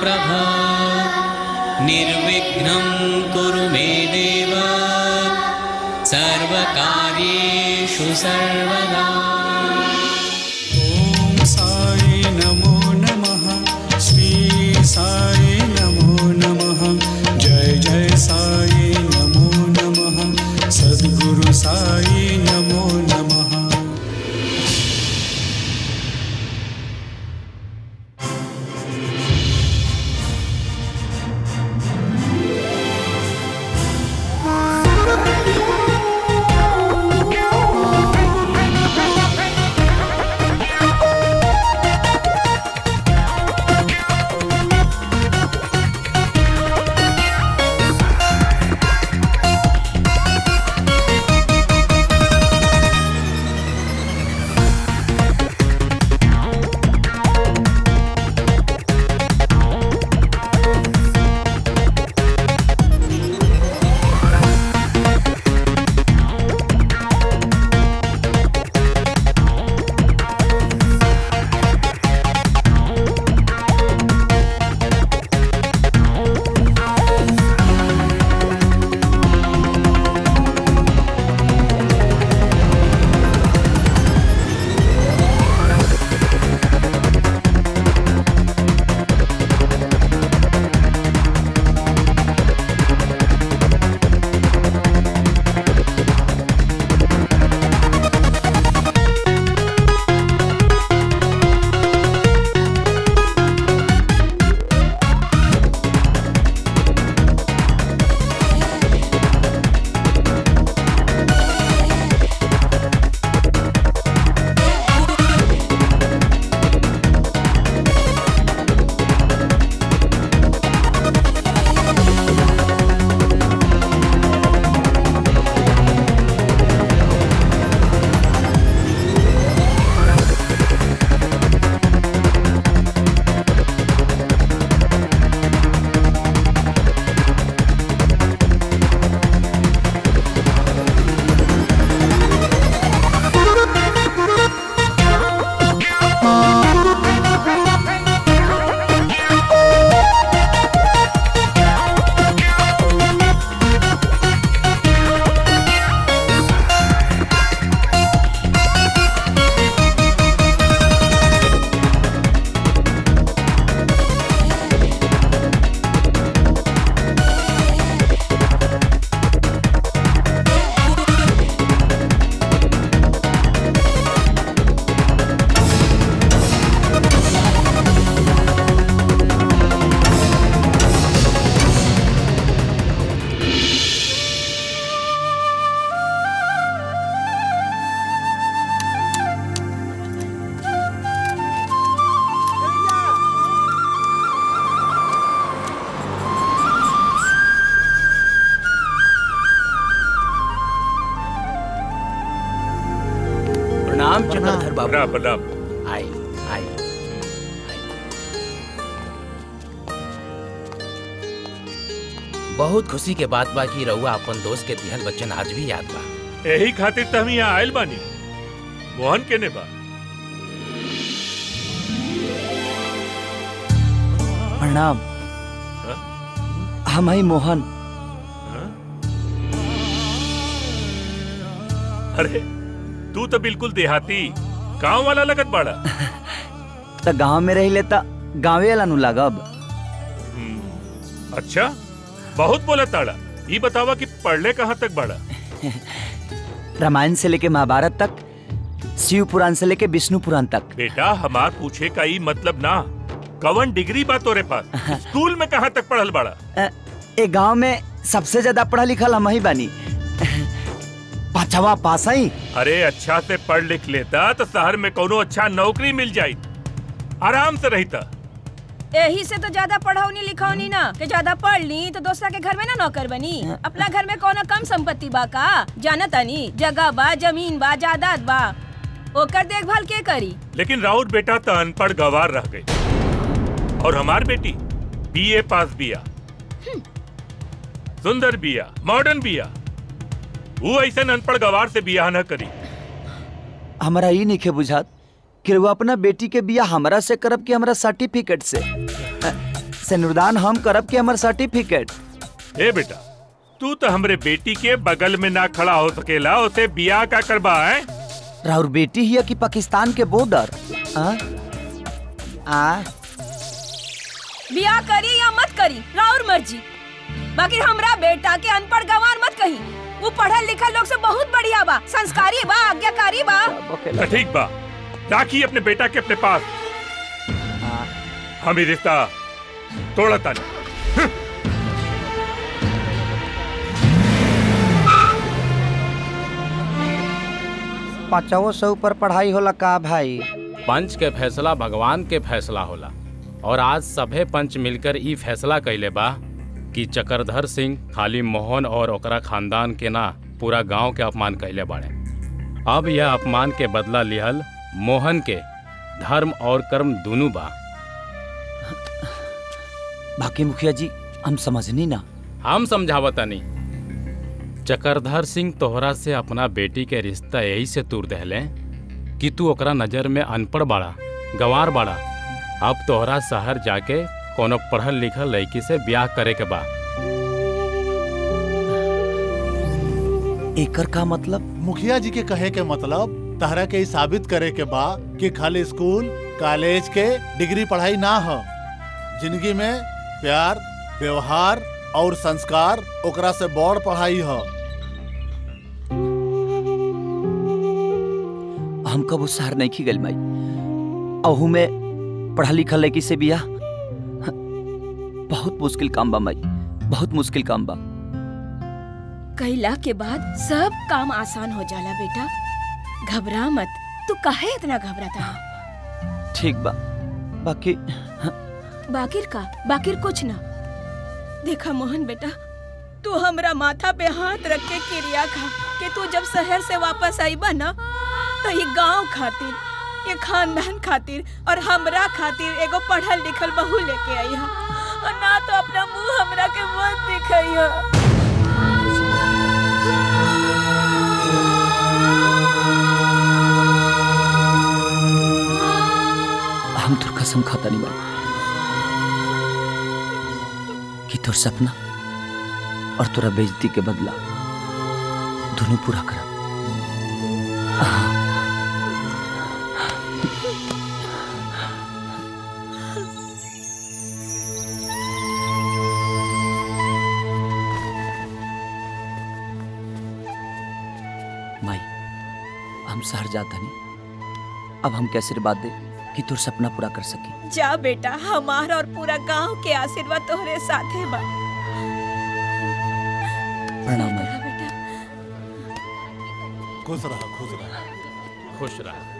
प्रभो निर्विघ्नम्। प्रणाम बाबू। प्रणाम प्रणाम। आई आई बहुत खुशी के बात बा कि रउआ अपन दोस्त के दिहल बच्चन आज भी याद बा। यही खातिर तो हम यहाँ आयल बानी। मोहन केने बा? प्रणाम। हम ही मोहन। अरे तू तो बिल्कुल देहाती। गाँव वाला लगत बाड़ा। तो गाँव में रही लेता गाँवे वाला नु लागब अच्छा बहुत बोला ताड़ा। ये बतावा कि पढ़ले कहाँ तक बाड़ा? रामायण से लेके महाभारत तक शिव पुराण से लेके विष्णु पुराण तक। बेटा हमार पूछे का ई मतलब ना। कवन डिग्री बा तोरे पास? स्कूल में कहाँ तक पढ़ल बाड़ा? ए गाँव में सबसे ज़्यादा पढ़ा लिखल हम ही बानी। पांचवा पास ही अरे अच्छा से पढ़ लिख लेता तो शहर में कोनो अच्छा नौकरी मिल जाई। आराम से रहता। यही से तो ज़्यादा पढ़ौनी लिखौनी ना कि ज़्यादा पढ़ ली तो दूसरा के घर में ना नौकर बनी। अपना घर में कोनो कम संपत्ति बा का? जाना तानी जगह बा ज़मीन बा जायदाद बा। ओकर देखभाल के करी? लेकिन राउत बेटा तो अनपढ़ गवार रह गई। और हमार बेटी बीए पास बिया। सुंदर बिया मॉडर्न बिया। वो ऐसे अनपढ़ गवार से बियाह न करी। हमारा ई नहीं के बुझात कि वो अपना बेटी के बिया हमरा से करब कि हमरा सर्टिफिकेट से। अ, हम करब कि हमर सर्टिफिकेट ए बेटा तू तो हमरे बेटी के बगल में ना खड़ा हो सकेला उसे बियाह का करबा है? राउर बेटी ही है कि पाकिस्तान के बॉर्डर? बियाह करी या मत करी राहुल मर्ज़ी। बाकी हमरा बेटा के अनपढ़ गंवार मत कही। वो पढ़ल लिखल लोग से बहुत बढ़िया बा। संस्कारी बा आज्ञाकारी बा। तो ठीक बा। राखी अपने बेटा के अपने पास। हम ही रिश्ता तोड़ता नहीं पांचवो सौ ऊपर पढ़ाई होला का भाई? पंच के फैसला भगवान के फैसला होला। और आज सभे पंच मिलकर ई फैसला कैले बा। कि चक्रधर सिंह खाली मोहन और ओकरा खानदान के ना पूरा गाँव के अपमान कैले बाड़े। अब यह अपमान के बदला लिहल मोहन के धर्म और कर्म दोनों बा। बाकी मुखिया जी हम समझनी ना। हम समझावतनी। चक्रधर सिंह तोहरा से अपना बेटी के रिश्ता यही से तूर दहले कि तू ओकरा नज़र में अनपढ़ बाड़ा गंवार बाड़ा। अब तोहरा शहर जाके कोनो पढ़ल लिखल लड़की से ब्याह करे के बा। एकर का मतलब? मुखिया जी के कहे के मतलब तहरा के साबित करे के बा कि खाली स्कूल कॉलेज के डिग्री पढ़ाई ना हो। ज़िंदगी में प्यार व्यवहार और संस्कार ओकरा से बड़ पढ़ाई हो। हम कबो शहर नहीं खी गल माई। अहू में पढ़ा लिखा लड़की से बिया बहुत मुश्किल काम बा माई। बहुत मुश्किल काम बा। कैला के बाद सब काम आसान हो जाला बेटा। घबरा मत। तू काहे इतना घबराता? है ठीक बा। बाकी बाकिर का? बाकिर कुछ ना। देखा मोहन बेटा तू हमरा माथा पे हाथ रख के क्रिया खा कि तू जब शहर से वापस आईबा ना तो ये गाँव खातिर ये खानदान खातिर और हमरा खातिर एगो पढ़ल लिखल बहू लेके आई हा और ना तो अपना मुँह हमरा के मत हम तोर कसम खाता नहीं कि तोर सपना और तोरा बेजती के बदला दोनों पूरा करब। हम धनी। अब हम कैसे बात दे कि तुर सपना पूरा कर सके? जा बेटा हमारा और पूरा गाँव के आशीर्वाद तोहरे है बा। प्रणाम बेटा। खुश रहा खुश रहा खुश रह।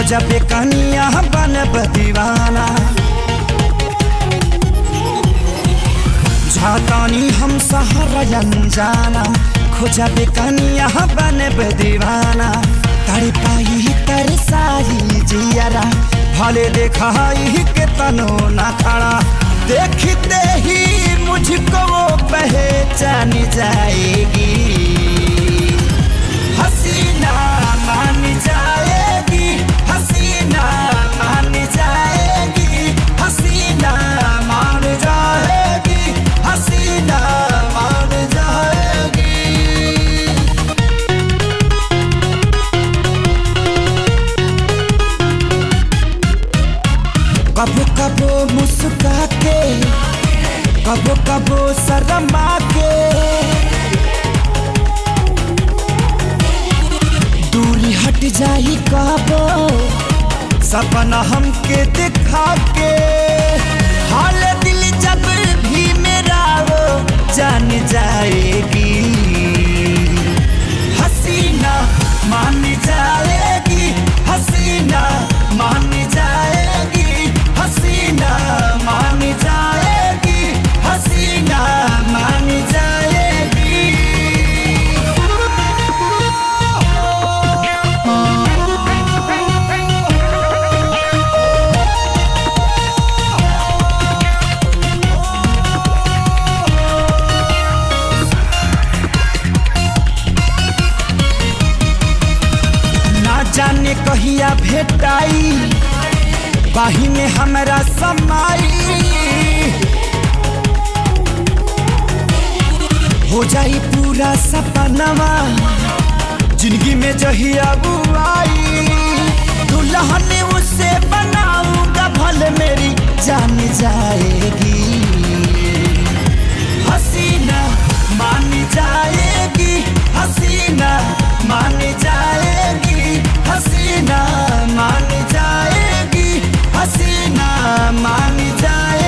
जातानी खोजा पे कनिया बनब दीवाना। झातानी हम सहारा अनजाना। खोजा पे कनिया बनब दीवाना। पाई तरसाई जियरा। भले देखाई के तनो न खड़ा। देखते ही मुझको पहचान जाएगी। कबो कबो शर्मा के दूरी हट जाई कबो। सपना हमके दिखा के हाल दिल जब भी मेरा वो जान जाएगी। हसीना मान जाएगी भेटाई बाही हमरा समाई। हो जाई पूरा सपनवा ज़िंदगी में जहिया बुआई दुल्हन उसे बनाऊँगा, भले मेरी जान जाएगी। हसीना मान जाएगी, हसीना मान जाएगी। हसीना मान जाएगी हसीना मान जाएगी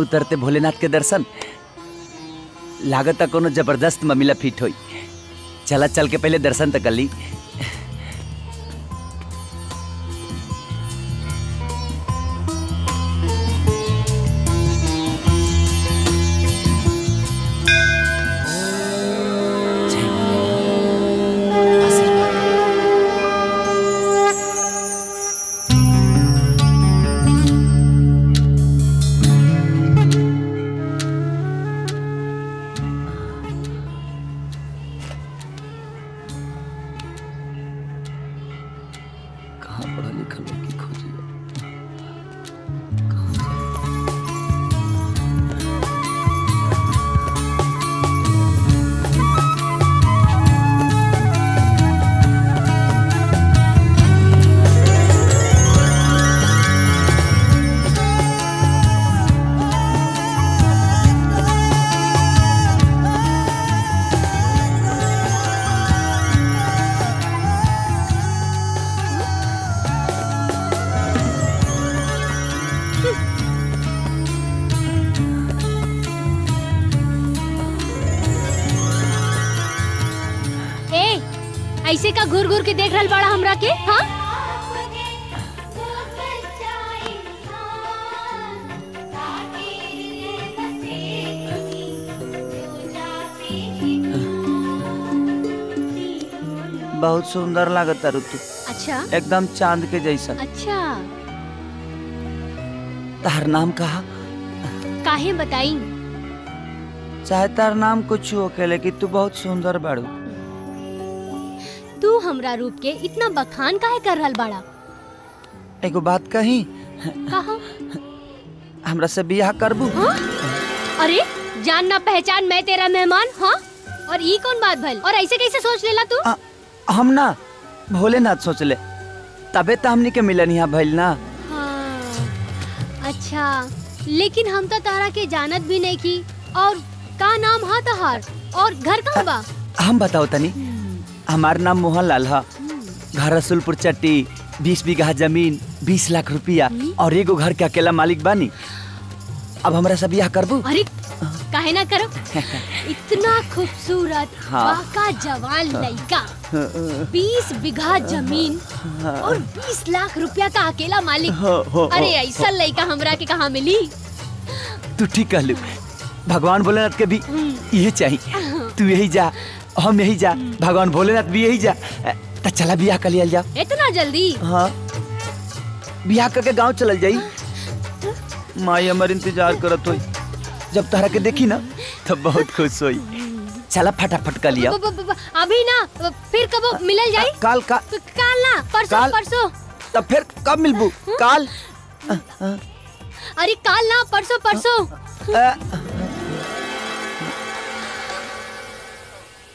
में उतरते भोलेनाथ के दर्शन। लागत कोनो ज़बरदस्त ममिला फिट हो चला चल के पहले दर्शन तक कर ली देख रहल बड़ा हमरा के हाँ? बहुत सुंदर लागत तारू तू। अच्छा। एकदम चाँद के जैसा। अच्छा। तार नाम कहा? काहे बताई? चाहे तार नाम कुछ हो के लेकिन तू बहुत सुंदर बाड़ू। तू हमरा रूप के इतना बखान काहे कर रहल बाड़ा? एगो बात कही। कहा? हमरा से बियाह करबू। हाँ? अरे जान ना पहचान मैं तेरा मेहमान हाँ? और ये कौन बात भल और ऐसे कैसे सोच लेला तू? आ, हम ना भोलेनाथ सोच ले तबे तो हमनी के मिलन यहाँ भइल ना। हाँ, अच्छा। लेकिन हम तो तारा के जानत भी नहीं की। और का नाम हा तहार? और घर कहाँ बा? हम बताओ तनी। हमार नाम मोहन लाल है। घर रसुलपुर चट्टी बीस बीघा ज़मीन बीस लाख रुपया। और एगो घर के अकेला मालिक बानी। अब हमरा सब यह करबू? अरे काहे ना करो इतना खूबसूरत हाँ। जवान लड़का बीस बीघा ज़मीन और बीस लाख रुपया का अकेला मालिक। हाँ, हाँ, अरे हाँ, ऐसा लड़का हमरा के कहाँ मिली? तू ठीक कहलू। भगवान भोलेनाथ के भी यही चाहिए तू यही जा। हम यही जा। भगवान भोलेनाथ भी यही जा। तो चला बियाह कर लिया जा इतना जल्दी? हाँ। बियाह करके गाँव चलल जाई। माई हमर इंतज़ार करत होई। जब तहरा के देखी ना तब बहुत खुश होई। चला फटाफट कर लिया। अभी ना फिर कब मिलल जाई? काल का काल ना परसों परसों। तब फिर कब मिलबू? काल अरे काल ना परसों परसों।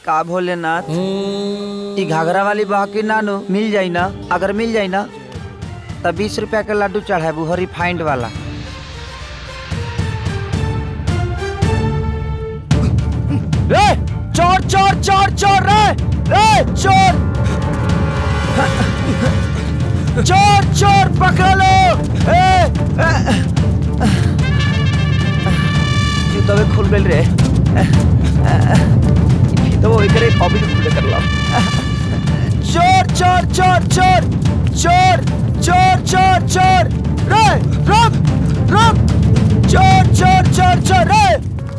का भोलेनाथ? ई घाघरा वाली बाकी नानू मिल जाई ना? अगर मिल जाई ना तब बीस रुपया के लड्डू चढ़ाबू हो रिफाइंड वाला। रे चोर चोर चोर चोर रे! रे चोर! चोर चोर पकड़ लो! ए, ए, जूतवे खुल गइल रे। तो वो एकरे एक हॉबी खुले कर लो चोर चोर चोर चोर चोर चोर चोर चोर रे रुक रुक चोर चोर चोर चोर रे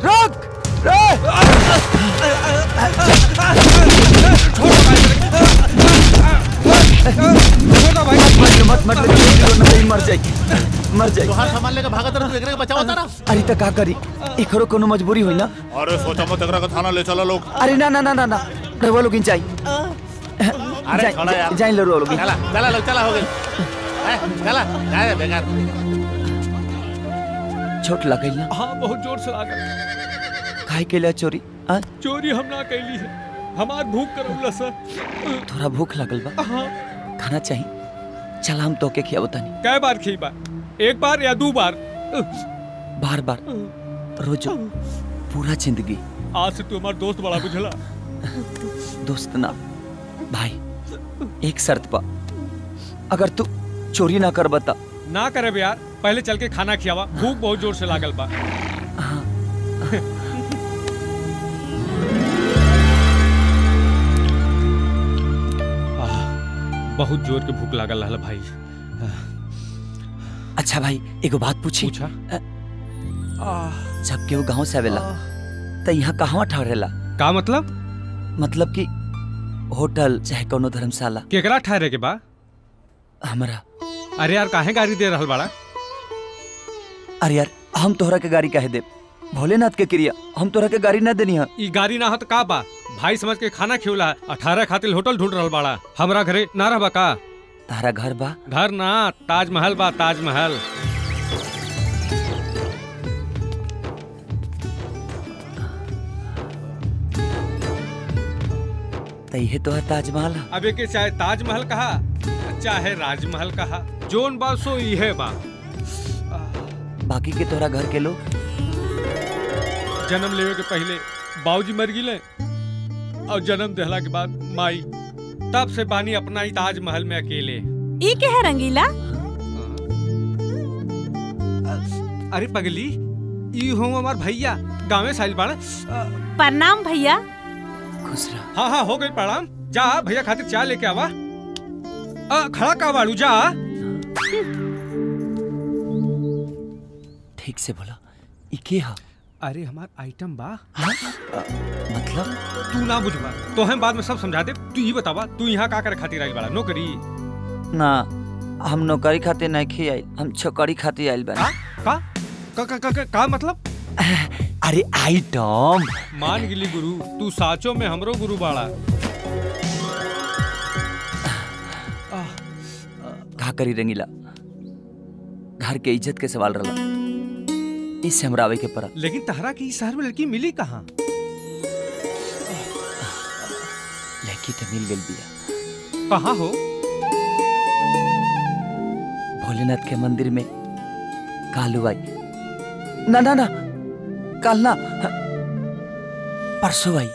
रुक रे मत मत मत मर तोहार सामान लेके तू के बचाओ तारा अरे त का करी? एकरो कोनो मजबूरी होई ना? अरे सोचा मत एकरा के थाना ले चलो लोग। अरे ना ना ना ना ना। रवा अरे छोड़ा यार। जाई लो लोग। चला चला लोग चला हो चला जाए बेकार। छोट ना? हाँ बहुत ज़ोर से लागल खाए के लिए चोरी आ? चोरी हम ना कैली है। हमार भूख करौला सर थोड़ा भूख लगल बा। हाँ। खाना चाहिए। चल हम तो के खियाबो तनी। कै बार खी बा एक बार या दो बार? बार बार। रोज पूरा ज़िंदगी। आज से तू हमार दोस्त बड़ा बुझला। दोस्त ना। भाई एक शर्त पा अगर तू चोरी ना कर बता ना करे यार पहले चल के खाना खियावा। भूख बहुत ज़ोर से लागल बा। आह, बहुत ज़ोर के भूख लागल रहल भाई। अच्छा भाई एगो बात पूछी। पूछा। जब केहू गाँव से आवेला त यहाँ कहवा ठहरेला का मतलब? मतलब कि होटल चाहे कोनो धर्मशाला। केकरा ठहरे के बा? हमरा। अरे यार काहे गाड़ी दे रहल बाड़ा? अरे यार हम तोहरा के गाड़ी काहे दे भोलेनाथ के क्रिया हम तोरा के गाड़ी ना देनी है। ई गाड़ी ना हो तो का बा? भाई समझ के खाना खियोला अठारह खातिर होटल ढूंढ रहल बाड़ा। हमरा घरे ना रहबा का? तारा घर बा? घर ना ताजमहल बा ताजमहल। त इहे तोहर ताजमहल। है अब एके चाहे ताजमहल कहा चाहे राजमहल कहा जोन बा सो इहे बा। बाकी के तोहरा घर के लोग जन्म लेवे के पहले बाबूजी मर गिले और जन्म देहला के बाद माई तब से बानी अपना ही ताजमहल में अकेले। ई के है रंगीला? अरे पगली ई हो हमार भैया गाँवे साइल बाड़ा। प्रणाम भैया। खुश रह हाँ हाँ हो गई प्रणाम। जा भैया खातिर चाय लेके आवा। आ, खड़ा का बाड़ू जा। ठीक से बोला ई के हा? अरे हमार आइटम बा। हाँ? अ, मतलब? तू ना बुझबा तो हम बाद में सब समझा दे तू ही बतावा तू यहाँ का करे खातिर आइल बाड़ा नौकरी? ना हम नौकरी खातिर नहीं खी आइल हम छोकरी खातिर आइल का का? का का, का, का, का मतलब? अरे आइटम मान गिली गुरु तू साचो में हमरो गुरु बाड़ा। का करी रंगीला घर के इज़्ज़त के सवाल रहा इससे हमरावे के पर लेकिन तहरा की शहर में लड़की मिली कहाँ? लड़की तो मिल गई बिया। कहाँ हो? भोलेनाथ के मंदिर में। कालू आई ना ना ना काल ना परसों आई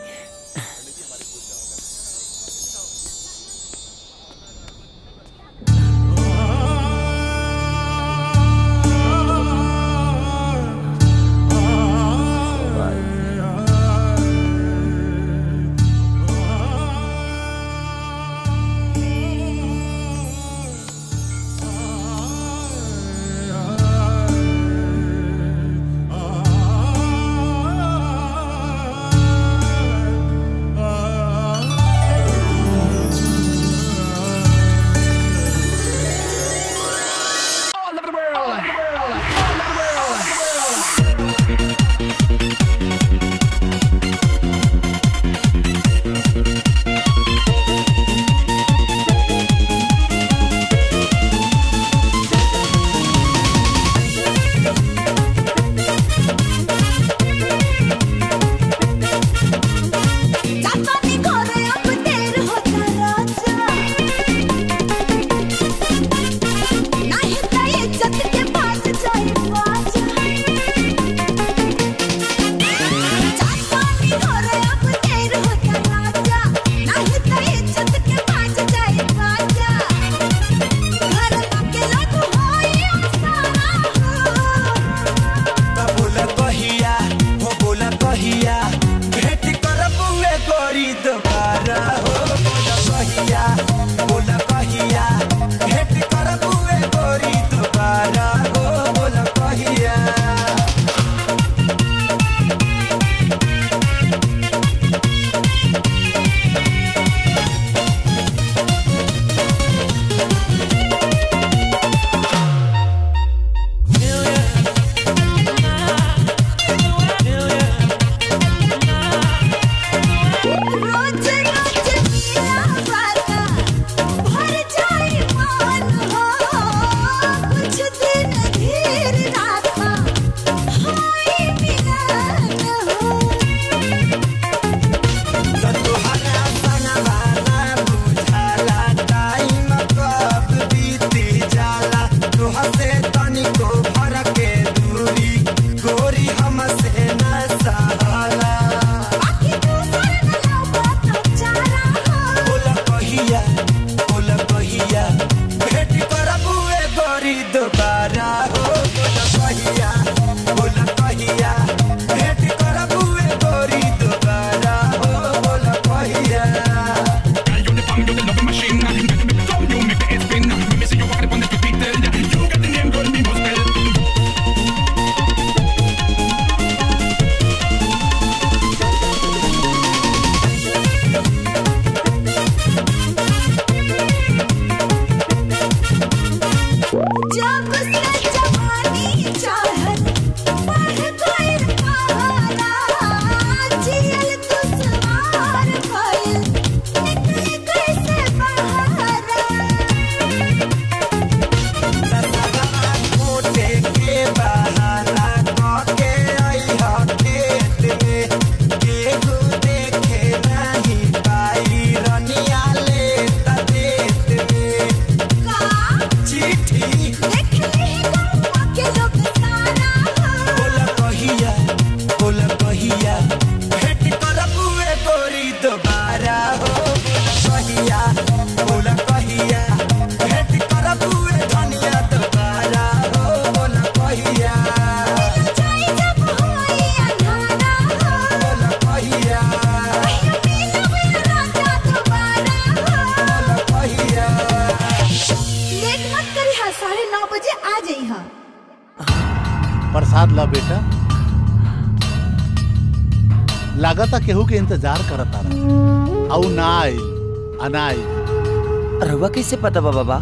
कैसे पता बा बाबा?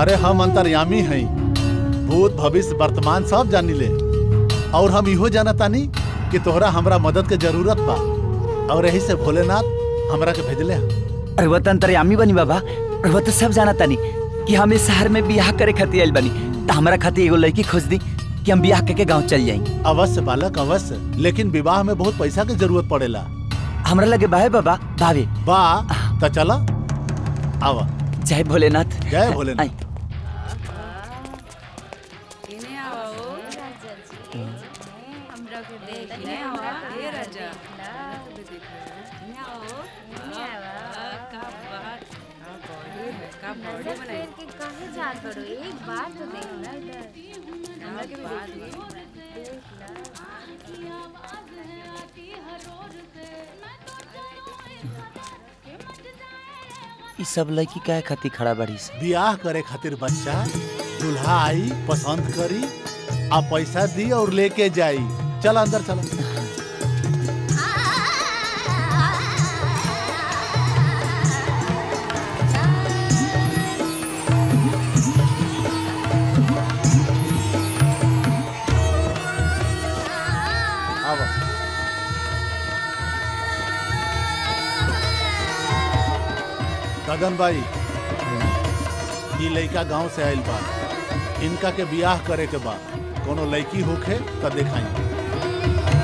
अरे हम अंतर्यामी हई भूत भविष्य वर्तमान सब जानी ले। और हम इहो जानतानी कि तोहरा हमरा मदद के ज़रूरत बा। और यही से भोलेनाथ हमरा के भेजले हैं। रहुआ तो अंतर्यामी बनी बाबा। रहुआ तो सब जाना तानी कि हम इस शहर में बियाह करे खातिर आइल बनी। तो हमरा खातिर एगो लड़की खोज दी कि हम ब्याह करके गाँव चल जाएँगे अवश्य बालक अवश्य। लेकिन विवाह में बहुत पैसा की ज़रूरत पड़ेला। हमरा लगे बाहे बाबा भावे बा त चला। आवा। जय भोलेनाथ। जय भोलेनाथ। सब लड़की का खातिर खड़ा बड़ी बियाह करे खातिर बच्चा, दूल्हा आई, पसंद करी, आ पैसा दी और लेके जाई। चल अंदर, चला ददन भाई ई लड़का गाँव से आइल बा। इनका के बियाह करे के बा। कोनो लड़की होखे तो देखाई।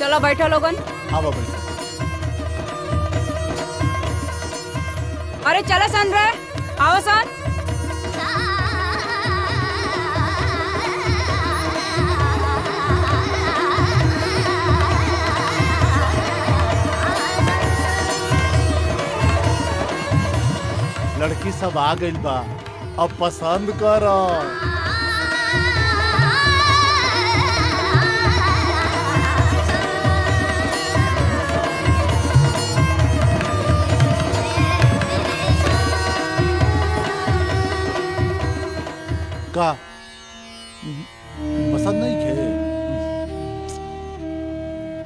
चलो बैठो लोगन। आवा भाई अरे चलो सन रे आओ सन लड़की सब आ गइल बा। अब पसंद कर का? पसंद नहीं खे।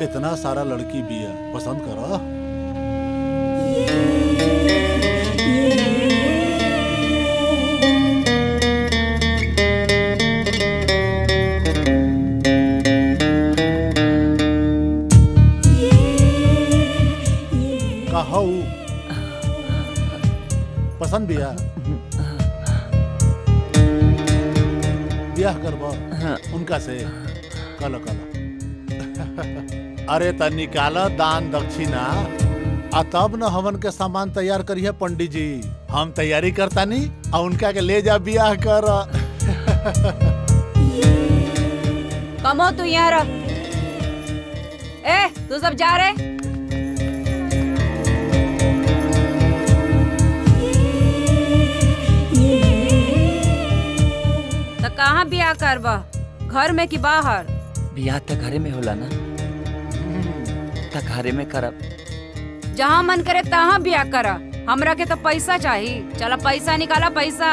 इतना सारा लड़की भी है। पसंद करो पसंद बिया ब्याह करबो उनका से। कल कल। अरे त निकाल दान दक्षिणा। आ तब न हमन के सामान तैयार करिए पंडित जी हम तैयारी करता नी आ उनका के ले जा बियाह कर। कमो तू यहाँ ए, तू सब जा रहे कहाँ बियाह करबा? घर में कि बाहर? बियाह त घरे में होला ना। त घरे में करब। जहाँ मन करे तहाँ बियाह कर। हमरा के तो पैसा चाहिए चला पैसा निकाला पैसा।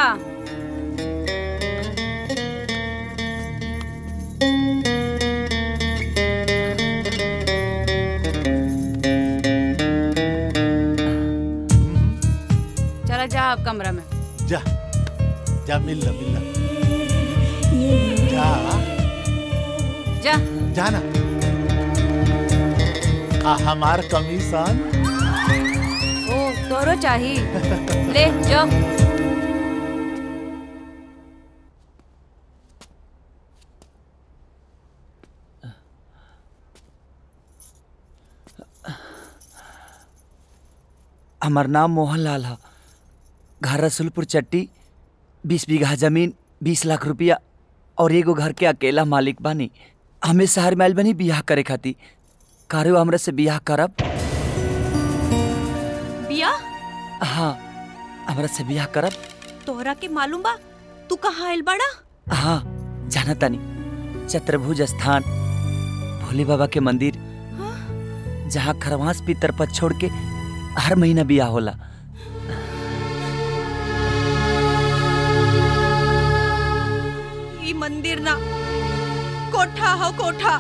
चला जा अब कमरा में। जा। जा मिल ला मिल ला। जा। जा। जाना। आ हमार कमीशन। ओ तोरो चाहिए ले जाओ हमार नाम मोहन लाल है। घर रसुलपुर चट्टी बीस बीघा ज़मीन बीस लाख रुपया और एगो घर के अकेला मालिक बानी। हमें शहर में आइल बनी बियाह करे खाती कारो हमरा से बियाह करब। बिया हाँ हमरा से बियाह करब। तोहरा के मालूम बा? तू कहाँ आइल बड़ा? हाँ जाना तानी। चतुर्भुज स्थान भोले बाबा के मंदिर। जहाँ खरवास पितर पर छोड़ के हर महीना बियाह होला। ई मंदिर ना कोठा हो कोठा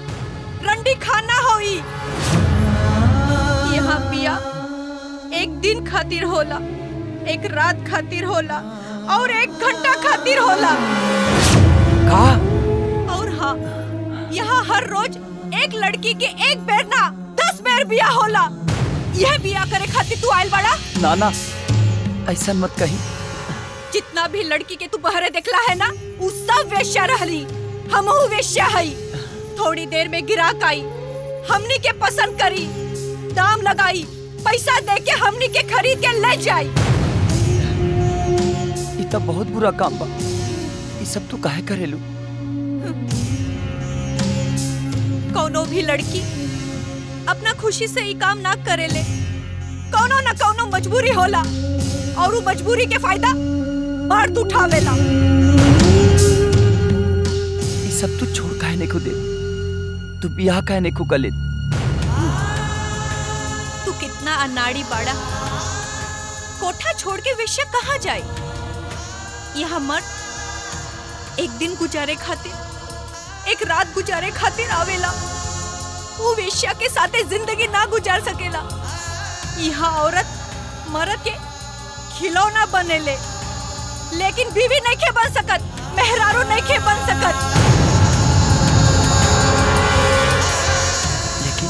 रंडी खाना हो ई यहाँ बिया एक दिन खातिर होला एक रात खातिर होला और एक घंटा खातिर होला का और हाँ यहाँ हर रोज एक लड़की के एक बेर ना दस बेर बिया होला यह बिया करे खातिर तू आइल बड़ा ना ना ऐसा मत कही जितना भी लड़की के तू बहरे देखला है ना उ सब वेश्या रहली। हमहू वेश्या हई। थोड़ी देर में गिराक आई हमनी के पसंद करी। दाम लगाई। पैसा दे के हमनी के खरीद के ले जाई। ई तो बहुत बुरा काम बा। ई सब तू काहे करेलू? कोनो भी लड़की अपना खुशी से ई काम ना करेले। कोनो न कोनो मजबूरी होला। और उ मजबूरी के फ़ायदा मर्द उठावेला सब तू छोड़ काहे नहीं को दे। तू बियाह काहे नहीं को ले तू कितना अनाड़ी बाड़ा। कोठा छोड़ के वेश्या कहाँ जाए? यहाँ मर्द एक दिन गुजारे खातिर एक रात गुजारे खातिर आवेला। वो वेश्या के साथे ज़िंदगी ना गुजार सकेला। यहाँ औरत मर्द के खिलौना बनेले। लेकिन बीवी नहीं बन सकत मेहरारू नहीं बन सकत। लेकिन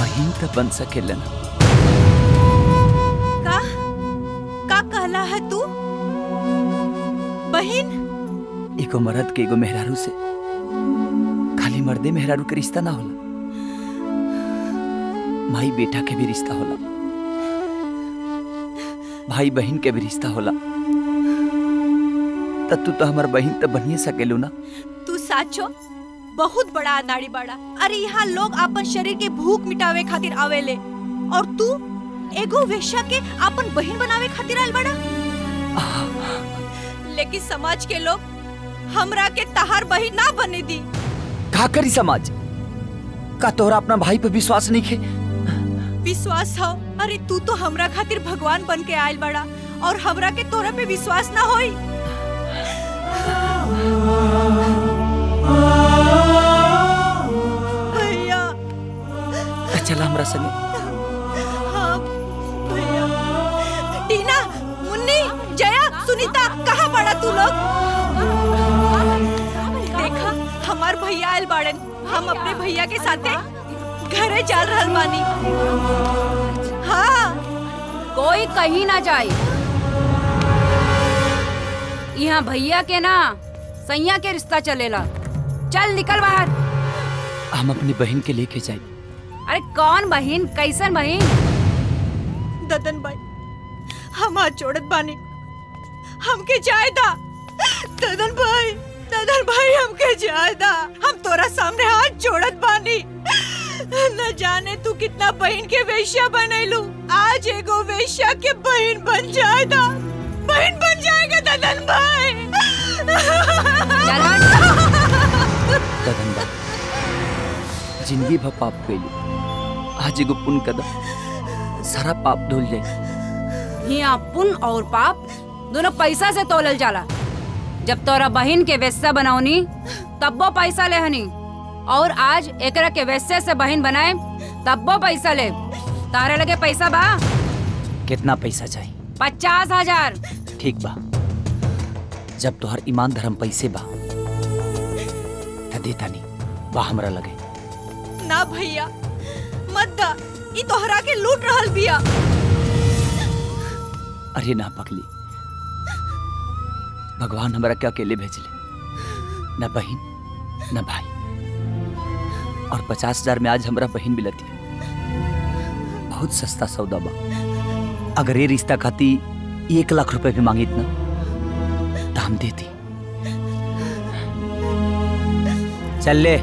बहन तो बन सकेलन। का का कहला है तू? बहन? एगो मर्द के एगो मेहरारू से। खाली मर्दे मेहरारू के रिश्ता ना होला। माई बेटा के भी रिश्ता होला। भाई बहन के भी रिश्ता होला। त तू तो हमार बहन तो बनिए सकेलू ना। तू साचो बहुत बड़ा अनाड़ी बाड़ा। अरे यहाँ लोग अपन शरीर के भूख मिटावे खातिर आवेले। और तू एगो वेश्या के अपन बहन बनावे खातिर आयल बाड़ा। लेकिन समाज के लोग हमरा के तहार बहन ना बने दी। का करी समाज? का तोहरा अपना भाई पे विश्वास नहीं खे? विश्वास हो। अरे तू तो हमरा खातिर भगवान बन के आयल बड़ा और हमरा के तोरा पे विश्वास ना होई। भैया। चला हमरा संगे। हाँ टीना मुन्नी जया सुनीता कहाँ पड़ा तू लोग? देखा हमार भैया आयल बाड़न। हम अपने भैया के साथे घरे चल रहल बानी हाँ कोई कहीं ना जाए। यहाँ भैया के ना सैया के रिश्ता चलेला। चल निकल बाहर। हम अपनी बहन के लेके जाए। अरे कौन बहन? कैसन बहन? ददन भाई हम आज जोड़त बानी। हमके जायदा। ददन भाई ददन भाई हमके जायदा। हम तोरा सामने हाथ जोड़त बानी। न जाने तू कितना बहन के वेश्या बनैलू। आज एगो वेश्या के बहन बन जाएगा। बहन बन जाएगा ददन भाई। कदम बा ज़िंदगी भर पाप कैली आज एगो पुण्य कदम सारा पाप धुल जाए यहाँ पुण्य और पाप दोनों पैसा से तोलल जाला। जब तोरा बहन के वेश्या बनौनी वो पैसा ले हनी और आज एकरा के वैसे से बहन बनाए तब्बो पैसा ले। तारे लगे पैसा बा? कितना पैसा चाहिए पचास हज़ार। ठीक बा। जब तोहर ईमान धर्म पैसे बा त देता नहीं बा हमरा लगे। ना भैया मत दा ई तोहरा के लूट रहल बिया। अरे ना पगली भगवान हमरा के अकेले भेजले। न बहन न भाई। और पचास हज़ार में आज हमारा बहन मिलती है। बहुत सस्ता सौदा बा। अगर ये रिश्ता खाती एक लाख रुपए भी मांगी ना तो हम देती चल ले।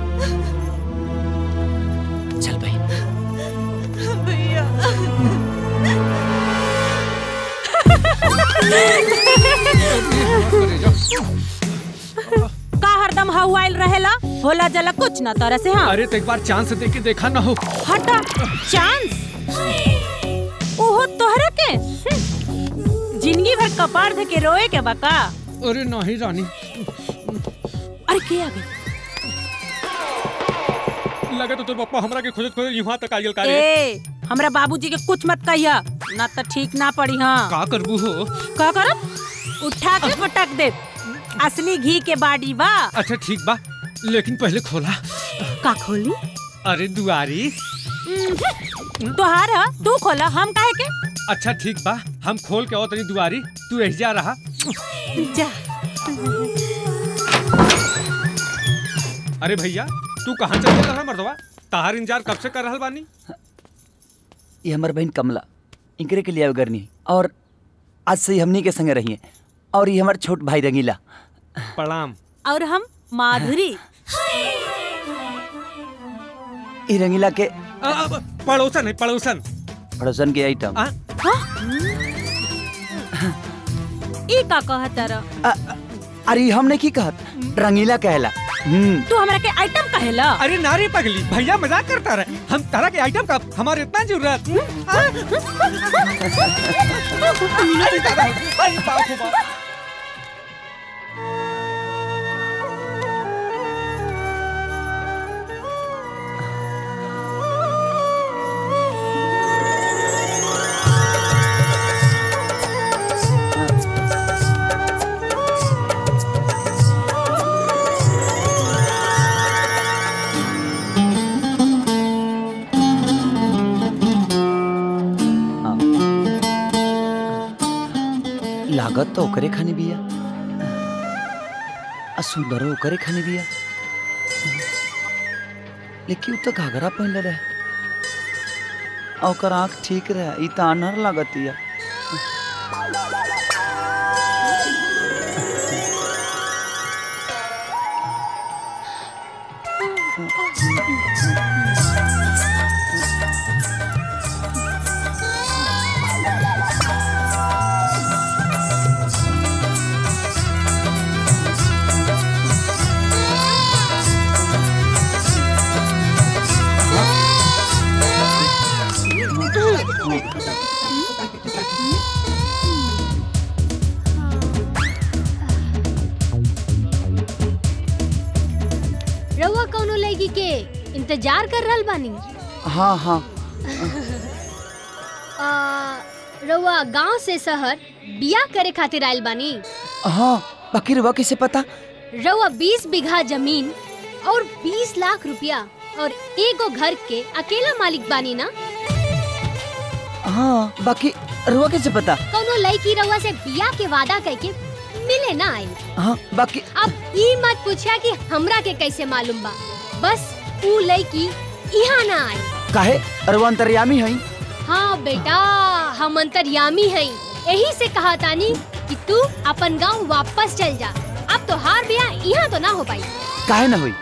चल बहन। भैया। का हरदम हवाइल रहेला। होला जला कुछ ना तरह से हाँ। अरे तो एक बार चांस दे के देखा ना हो। हटा। चांस? ओहो तोहरा के। ज़िंदगी भर कपार धे के रोए के? बका अरे नहीं रानी। अरे के आ गई? लगा तो तोर पप्पा हमरा के खोजत खोजत यहाँ तक आयल का रे ए हमरा बाबूजी के कुछ मत कहिया। ना तो ठीक ना पड़ी हाँ। का करबू हो? का करब? उठा के पटक दे। असली घी के बाड़ी बा। अच्छा ठीक बा लेकिन पहले खोला। का खोली? अरे दुआरी। तोहार ह, तू खोला हम काहे के? अच्छा ठीक बा हम खोल के और दुआरी तू एहिजा रहा। जा। अरे भैया तू कहाँ चल रहा मर्दवा? ताहार इंतज़ार कब से कर रहल बानी? ये हमार बहन कमला इनकरे के लिए करनी और आज से हमनी के संगे रही है और ये हमार छोट भाई रंगीला। प्रणाम और हम माधुरी। रंगीला के पड़ोसन है पड़ोसन। पड़ोसन के आइटम हाँ? ई का कहत अरे हमने की कहत? रंगीला कहला। हम्म। तू हमरा के आइटम कहेला। अरे नारी पगली भैया मज़ाक करता रहे। हम तारा के आइटम का हमारे इतना ज़रूरत। अरे तो ओकरे खाने बिया आ सुंदर ओकरे खाने बिया लेकिन तो घाघरा पहन रहे। और आँख ठीक रहे इतना तो अनहर लागतिया रउआ कौनो लड़की के? इंतज़ार कर रहल बानी। हाँ हाँ। आ, रउआ गाँव से शहर बिया करे खातिर आइल बानी। हाँ बाकी रुआ कैसे पता? रउआ 20 बीघा ज़मीन और 20 लाख रुपया और एगो घर के अकेला मालिक बानी ना? हाँ बाकी रुआ कैसे पता? कौनो लड़की रउआ से बिया के वादा करके मिले ना आई हाँ बाकी अब ई मत पूछा कि हमरा के कैसे मालूम बा। बस ऊ लड़की यहाँ ना आई काहे? रुआ अंतर्यामी है हाँ बेटा हम अंतर्यामी है यही से कहा तानी कि तू अपन गाँव वापस चल जा। अब तो हार बिया यहाँ तो ना हो पाई। काहे ना हुई?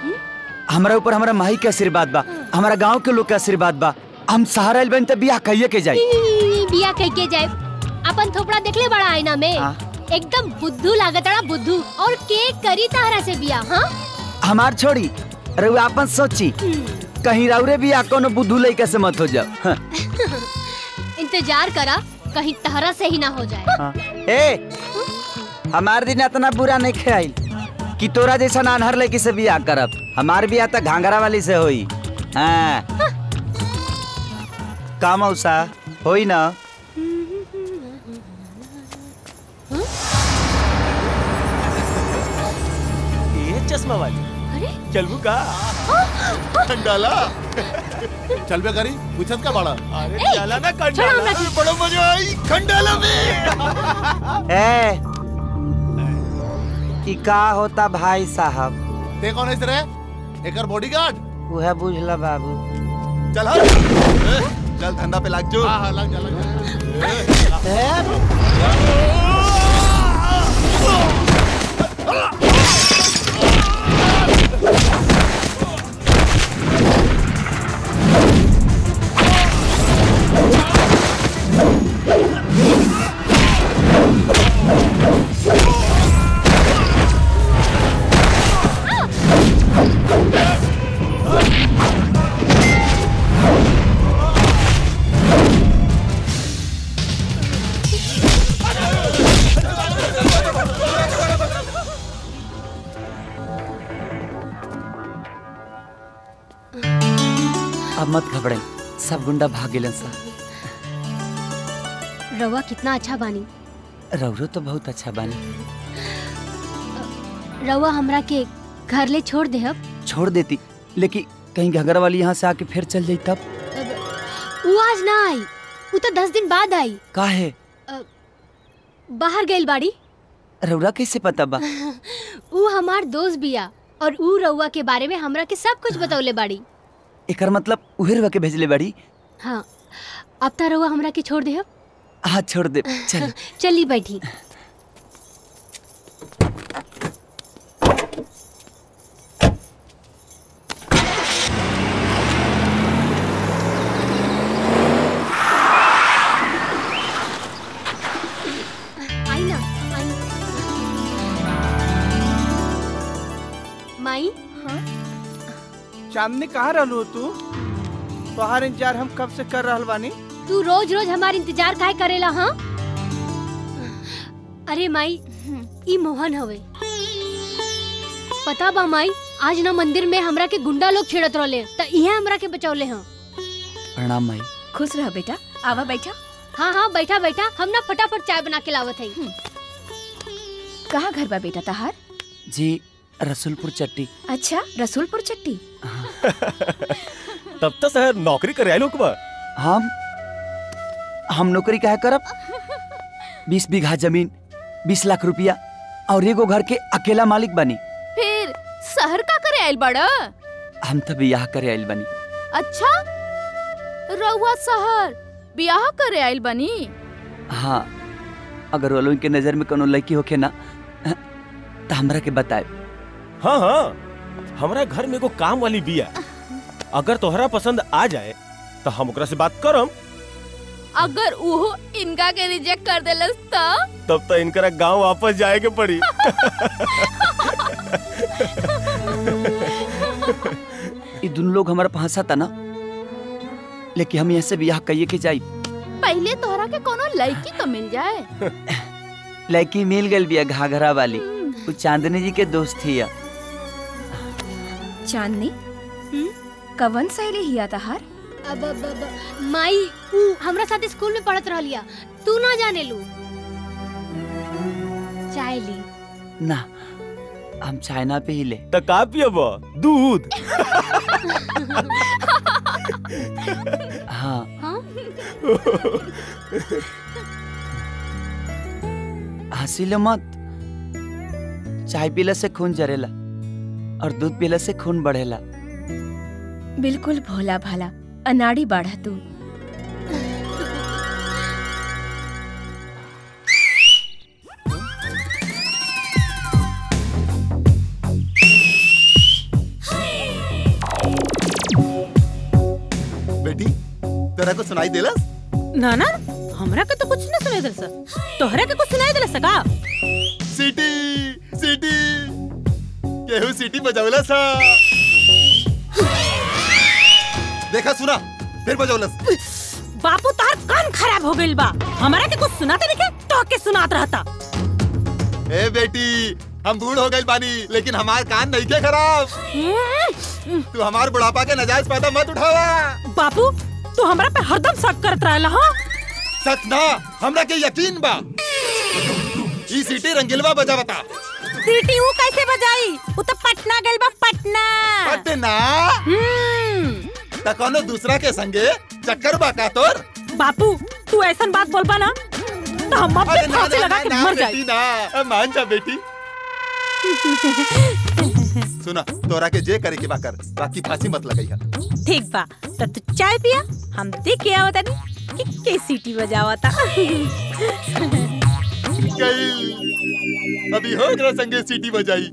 हमारा ऊपर हमारा माही के आशीर्वाद बा हमारा गाँव के लोग के आशीर्वाद बा। हम सहारा बन त बियाह कहिए के ई, बिया कह के जाए अपन थोपड़ा देखले बड़ा आईना में। हाँ। एकदम बुद्धू लागतड़ा बुद्धू। और के करी तारा से बिया हाँ? हमार छोड़ी रुआ अपन सोची कहीं राउरे बियाह कोनो बुद्धू लइका से मत हो जाओ हाँ। इंतज़ार करा कहीं तहरा से ही ना हो जाए। हाँ। ए हमार दिन इतना बुरा नहीं खेल कि तोरा जैसा नानहर लड़की से बियाह करब। हमार बियाह तो घाघरा वाली से होई हाँ। का मौसा होई ना? वाली अरे। चलबू का डाला चल बे करी पूछत का बड़ा? अरे चला ना हमरा कंडाला। मज़ा आई खंडाला में। ए। कि का होता भाई साहब? ते कौन है रे एकर बॉडीगार्ड वह बुझला बाबू। चल हट। चल धंधा पे लाग जो। हाँ हाँ लग जा लग जा। you अब मत घबराई सब गुंडा भाग सा रवा कितना अच्छा बानी। रौरो तो बहुत अच्छा बानी। रवा हमरा के घर ले छोड़ दे अब। छोड़ देती लेकिन कहीं घगरा वाली यहाँ से आके फिर चल जाई तब। वो आज ना आई उ तो दस दिन बाद आई। काहे? बाहर गइल बाड़ी। रउरा कैसे पता बा? उ हमार दोस्त बिया और उ रउआ के बारे में हमरा के सब कुछ बतौले बाड़ी। एकर मतलब उहे रउआ के भेजले बाड़ी। हाँ अब त रउआ हमरा के छोड़ दे हाँ छोड़ दे चल। चली बैठी। माई? चांदनी कहाँ रहलू तू? तोहार इंतज़ार हम कब से कर रहल बानी? तू रोज रोज हमार इंतज़ार काहे करेला हाँ? अरे माई ई मोहन हवे। पता बा माई आज ना मंदिर में हमरा के गुंडा लोग छेड़त रहले त इहे हमरा के बचौले हैं। प्रणाम माई। खुश रह बेटा आवा बैठा। हाँ हाँ बैठा बैठा हम ना फटाफट चाय बना के लावत है। कहाँ घर बा बेटा तहार? जी रसुलपुर चट्टी। अच्छा रसूलपुर चट्टी? तब तो शहर नौकरी करे लोग हम हम नौकरी काहे करब? बीस बीघा ज़मीन बीस लाख रुपया और एगो घर के अकेला मालिक बनी। फिर शहर का करे आइल बड़ा? हम तो बियाह करे आइल बनी। अच्छा रउआ शहर बियाह करे आइल बनी? हाँ अगर वो लोग के नज़र में कोनो लड़की होके ना तो हमरा के बताए हाँ हाँ। हमारा घर में एगो काम वाली बिया। अगर तोहरा पसंद आ जाए तो हम ओकरा से बात करम। अगर उहो इनका के रिजेक्ट कर देलस त? तब तो इनकरा गाँव वापस जाए के पड़ी। ये दोनों लोग हमारा फंसा था ना? लेकिन हम यहाँ से बियाह कहिए के जाई पहले तोहरा के कोनो लड़की तो मिल जाए। लड़की मिल गई बिया घाघरा वाली। वो चांदनी जी के दोस्त थी या। चांदनी? कवन सहेली हिया तहार? अब, अब, अब माई हमरा साथ स्कूल में पढ़त रहलिया। तू ना जाने लू। चाय ली ना हम चाइना पे ही ले। तो का पियब? दूध। हाँ? हँसी लो मत। चाय पीला से खून जरेला। और दूध पीला से खून बढ़ेला। बिल्कुल भोला भाला अनाड़ी बाढ़ा तू। बेटी तेरा को सुनाई देलस ना ना हमरा के तो कुछ ना सुनाई दिल सर। तोहरा के कुछ सुनाई दिल सका सिटी सिटी। केहू सिटी बजावलस हा। देखा सुना? फिर बजावलस बापू तार कान खराब हो गइल बा। हमरा के कुछ सुनाते नहीं तो के सुनात रहता। ए बेटी हम बूढ़ हो गए बानी लेकिन हमार कान नहीं के खराब। तू हमार बुढ़ापा के नजायज फ़ायदा मत उठावा। बापू तू हमरा पे हरदम शक करत रहला हाँ? सच ना हमरा के यकीन बा। ई सिटी रंगीलवा बजा बता सीटी ऊ कैसे बजाई? ऊ तो पटना गइल बा पटना। पटना? त कोनो दूसरा के संगे? चक्कर बा का तोर? बापू तू ऐसन बात बोलबा ना तो हम अपने ना, फांसी लगा के मर जाई ना। मान जा बेटी। सुना तोरा के जे करे के बा कर बाकी फांसी मत लगाई है ठीक बा तब तू चाय पिया हम देख के आवता नहीं कि के सीटी बजावता गई अभी हो गया संगे सीटी बजाई।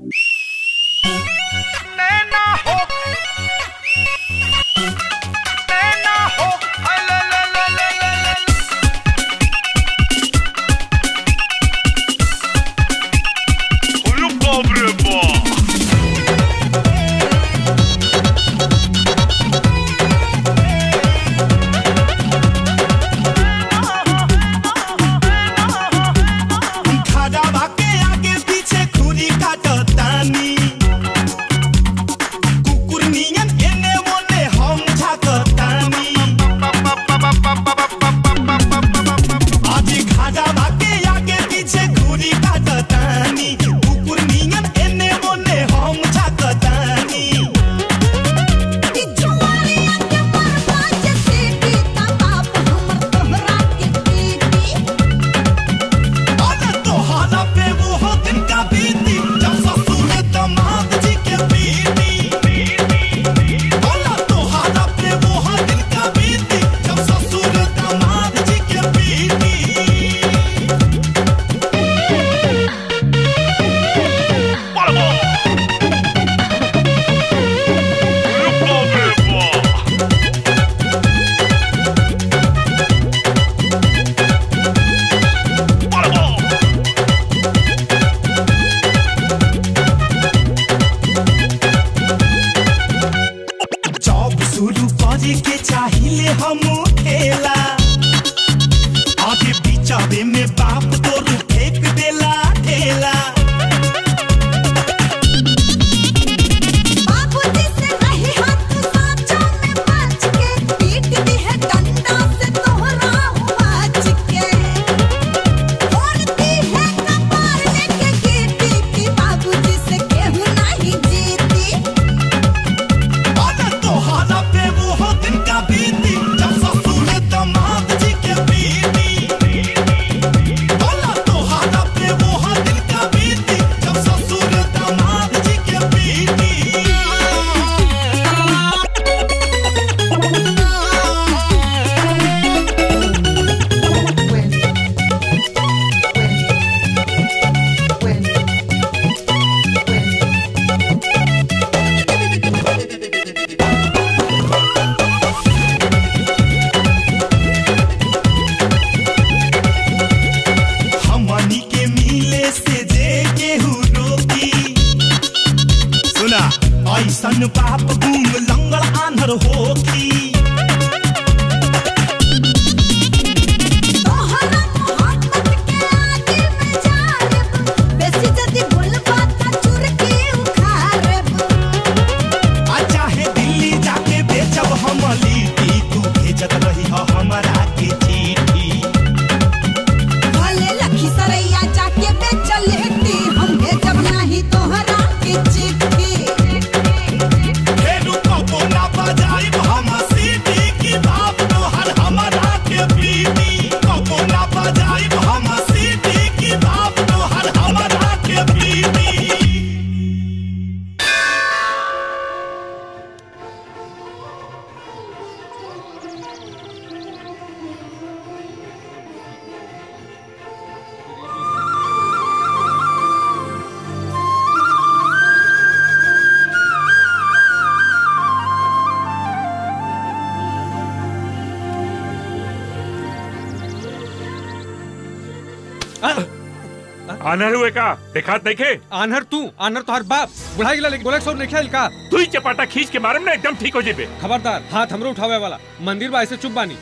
आनर हुए का? देखात नहीं खे? आनहर तू आनहर तोहर बाप। बुढ़ाई गेला लेकिन बोले सो नहीं खेल का? तू ही चपाटा खींच के मारम ना एकदम ठीक हो जेबे। खबरदार हाथ हमरो उठावे वाला। मंदिर बा ऐसे चुप बानी।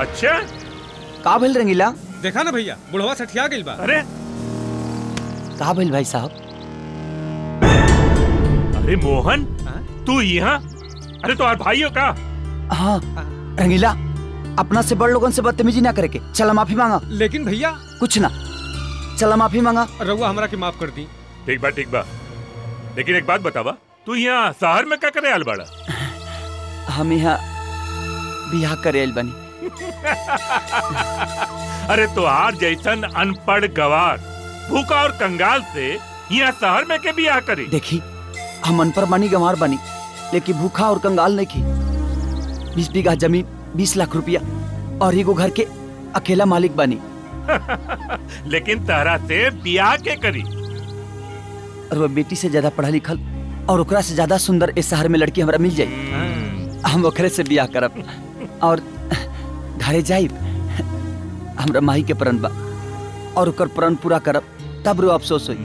अच्छा? का भइल रंगीला देखा ना भैया बुढ़वा सठिया गइल बा। अरे। का भइल भाई साहब? अरे मोहन तू यहाँ? अरे तो भाई हो का? हाँ रंगीला अपना से बड़ लोगन से बदतमीजी ना करे के। चला माफ़ी मांगा। लेकिन भैया कुछ ना। चला माफ़ी मांगा। रउआ हमरा के माफ़ कर दी। ठीक बा ठीक बा। लेकिन एक बात बतावा तू यहाँ शहर में क्या करे आल बाड़ा? हम यहाँ बियाह करे आइल बनी। अरे तो आर जैसन अनपढ़ गवार भूखा और कंगाल से यहाँ शहर में के बियाह करी? देखी हम अनपढ़ बनी गंवार बनी लेकिन भूखा और कंगाल नहीं की बीस बीघा ज़मीन बीस लाख रुपया और एगो घर के अकेला मालिक बनी। लेकिन तहरा से बियाह के करी। और वो बेटी से ज़्यादा पढ़ा लिखल और ओकरा से ज़्यादा सुंदर इस शहर में लड़की हमरा मिल जाई। हम ओकरे से बियाह करब और घरे जाइब हमरा माही के प्रण बा और ओकर प्रण पूरा करब तब रो अफसोस होई।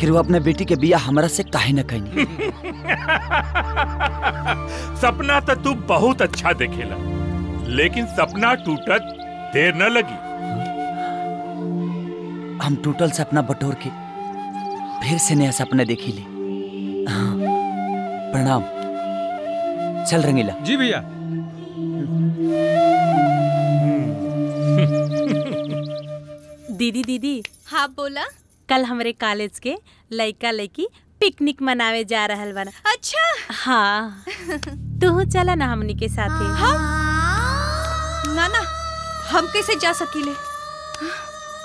कि वो अपने बेटी के बियाह हमरा से काहे न कहनी। सपना तो तू बहुत अच्छा देखेला लेकिन सपना टूटत देर न लगी। हम टूटल सपना बटोर के फिर से नया सपना देखी ले। हाँ, प्रणाम। चल रंगीला। जी भैया। दीदी दीदी। हाँ बोला। कल हमारे कॉलेज के लइका लइकी पिकनिक मनावे जा रहल बना। अच्छा। हाँ। तू चला ना हमनी के साथे ना ना। हम कैसे जा सकीले?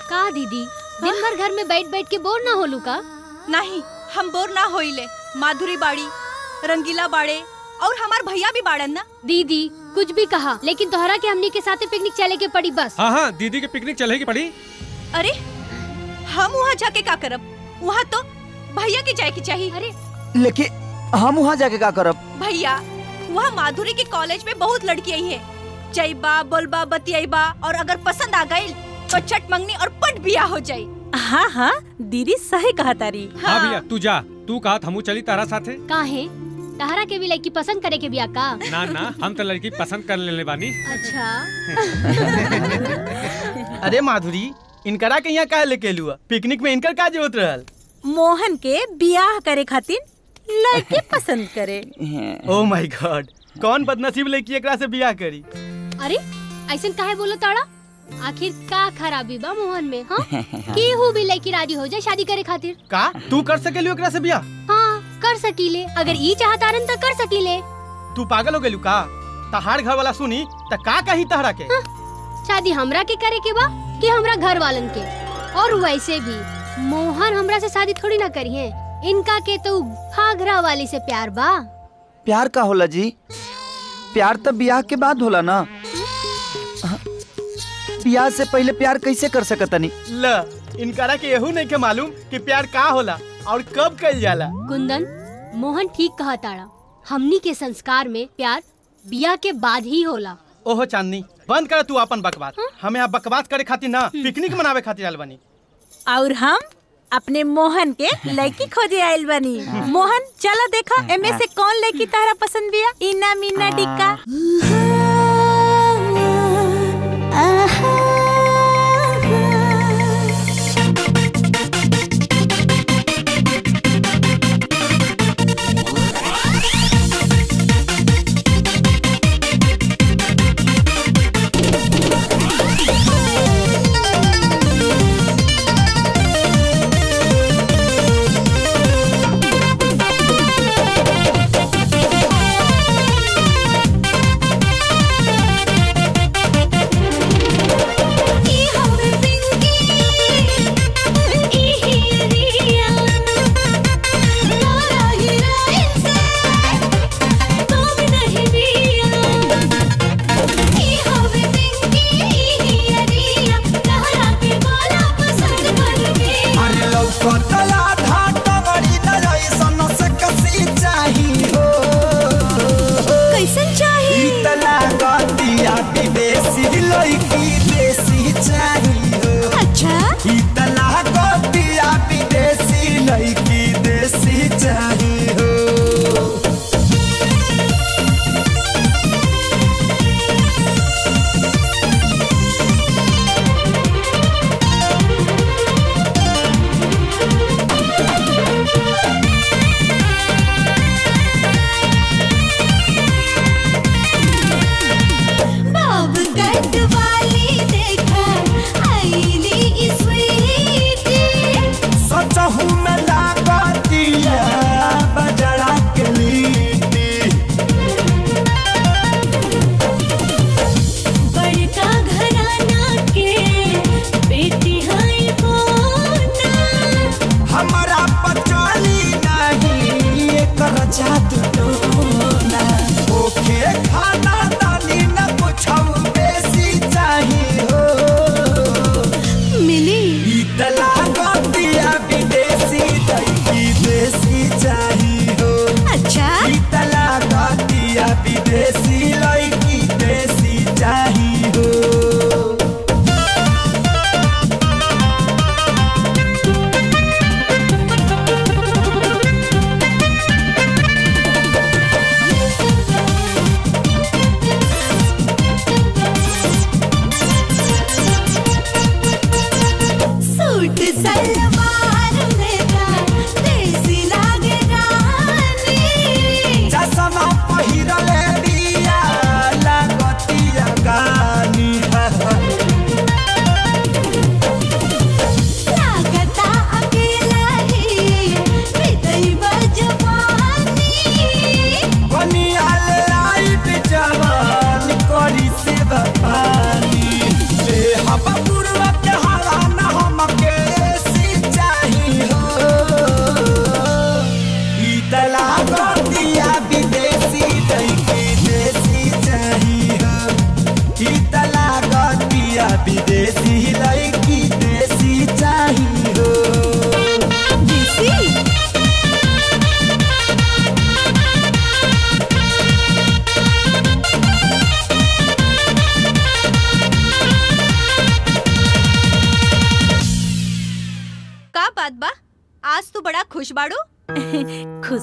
का दीदी? दिन भर घर में बैठ बैठ के बोर ना होलू का नहीं हम बोर ना होइले। माधुरी बाड़ी रंगीला बाड़े और हमार भैया भी बाड़न ना। दीदी कुछ भी कहा लेकिन तोहरा के हमनी के साथे पिकनिक चले के पड़ी बस। हाँ हाँ दीदी के पिकनिक चलेगी पड़ी। अरे हम वहाँ जाके का करब? वहाँ तो भैया के जाए के चाहिए। अरे। लेकिन हम वहाँ जाके का करब? भैया वहाँ माधुरी के कॉलेज में बहुत लड़की आई है। जईबा बोलबा बतियाईबा और अगर पसंद आ गई तो चट मंगनी और पट बिया हो जाई हाँ हाँ दीदी सही कहा तारी। हाँ। भैया तू जा। तू कहा हमू चली तारा साथे? काहे तहरा के भी लड़की पसंद करे के बिया का? ना ना हम तो लड़की पसंद कर लेने बानी। अच्छा। अरे माधुरी इनकरा के यहाँ काहे लेके लुआ पिकनिक में इनकर का ज़रूरत रहल? मोहन के बियाह करे खातिर लड़के पसंद करे। ओ माय गॉड कौन बदनसीब लड़की एकरा से बियाह करी? अरे ऐसन काहे बोलो ताड़ा आखिर का खराबी बा मोहन में हाँ? केहू भी लड़की राज़ी हो जाए शादी करे खातिर? का? तू कर सकेलू एकरा से बियाह हाँ कर सकीले। अगर ई चाहतारन त कर सकीले। तू पागल हो गेलू का? तहार घर वाला सुनी त का कही तहरा के? शादी हमरा के करे के बा कि हमरा घर वालन के? और वैसे भी मोहन हमरा से शादी थोड़ी ना करी है। इनका के तो घाघरा वाली से प्यार बा। प्यार का होला जी? प्यार तो ब्याह के बाद होला ना? ब्याह से पहले प्यार कैसे कर सकतनी ल इनकरा के यहू नहीं के मालूम कि प्यार का होला और कब कल जाला। कुंदन मोहन ठीक कहा ताड़ा हमनी के संस्कार में प्यार बिया के बाद ही होला। ओहो चांदनी बंद कर तू अपन बकवास। हमें यहाँ बकवास करे खातिर ना पिकनिक मनावे खातिर आल बनी। और हम अपने मोहन के लड़की खोजे आयल बनी। मोहन चलो देखो एमे से कौन लड़की तारा पसंद बिया? इना मीना डिक्का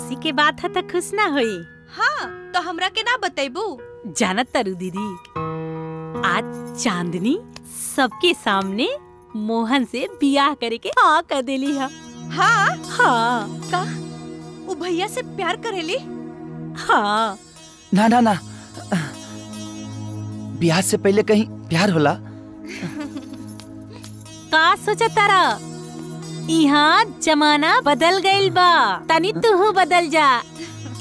खुशी के बात है तो खुश ना होई। हाँ तो हमरा के ना बतेबू। जानत तरु दीदी। आज चांदनी सबके सामने मोहन से बियाह करे के हाँ कर देली है। हाँ? हाँ। का? वो भैया से प्यार करेली? हाँ। ना ना ना। ब्याह से पहले कहीं प्यार होला? का सोचा तारा? यहाँ जमाना बदल गई बा। तनी तुहू बदल जा।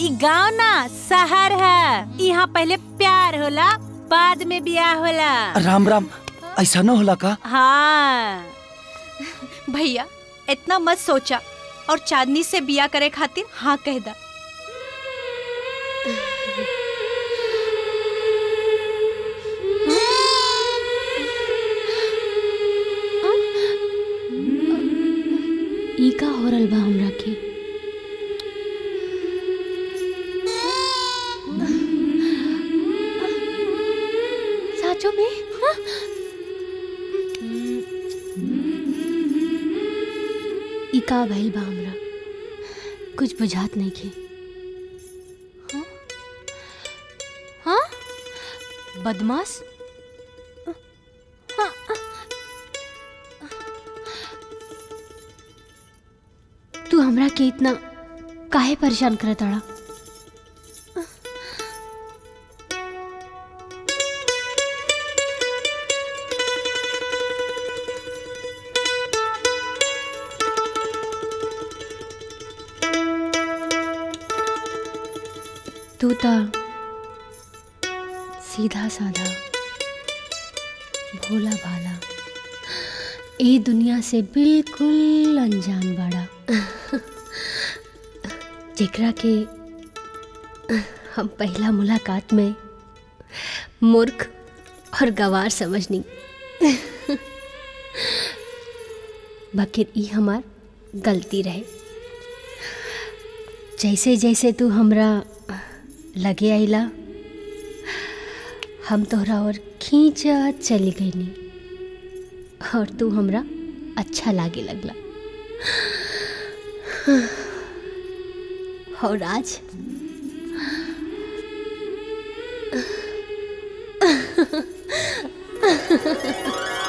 ई गाँव ना शहर है। यहाँ पहले प्यार होला बाद में ब्याह होला। राम राम। ऐसा न होला का? हाँ। भैया इतना मत सोचा। और चांदनी से बिया करे खातिर हाँ कह दा। ई का हो रहल बा हमरा के साचो में? ई का भइल बा हमरा कुछ बुझात नहीं के हाँ? हाँ? बदमाश? तू हमरा के इतना काहे परेशान करे अड़ा तू तो सीधा साधा भोला भाला ए दुनिया से बिल्कुल अनजान बाड़ा। जेकरा के, हम पहला मुलाकात में मूर्ख और गवार समझनी। बकिर, ई हमार गलती रहे। जैसे जैसे तू हमरा लगे आइला, हम तोहरा और खींचत चली गईनी, और तू हमरा अच्छा लागे लगला। और आज नीक लागल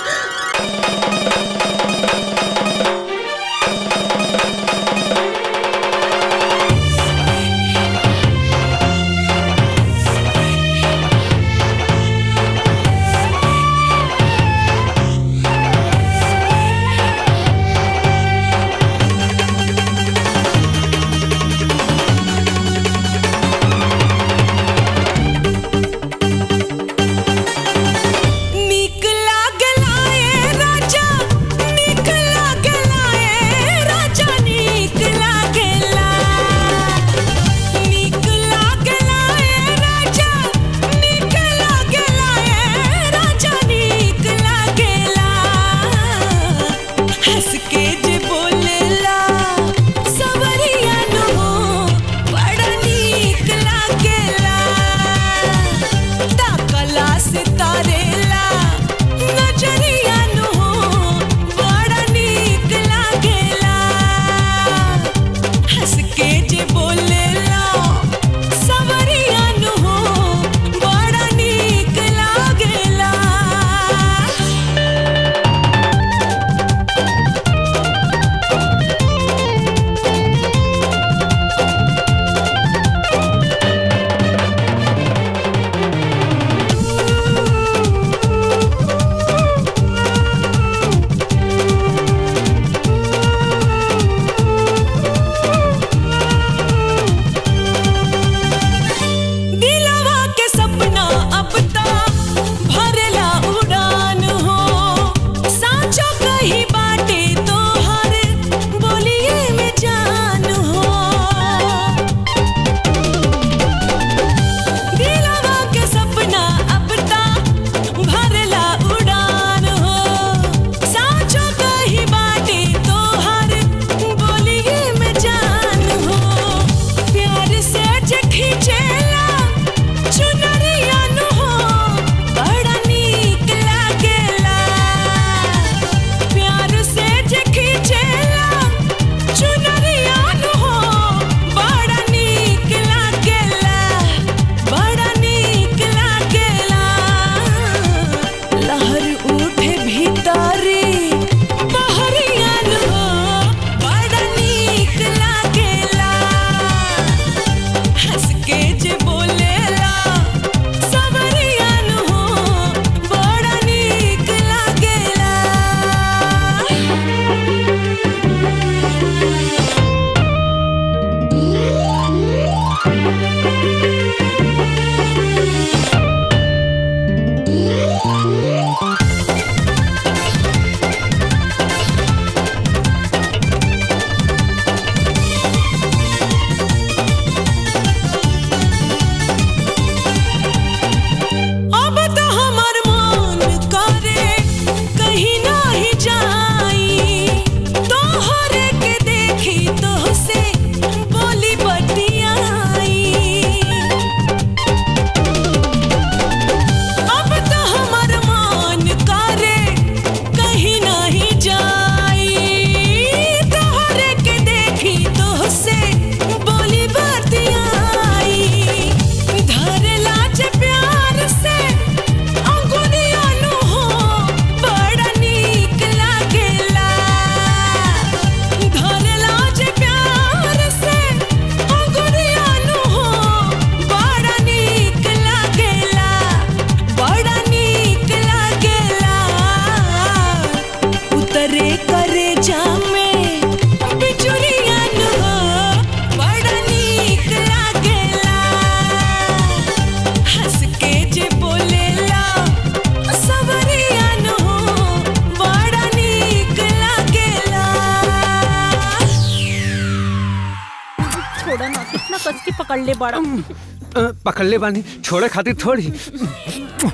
छोड़े खातिर थोड़ी।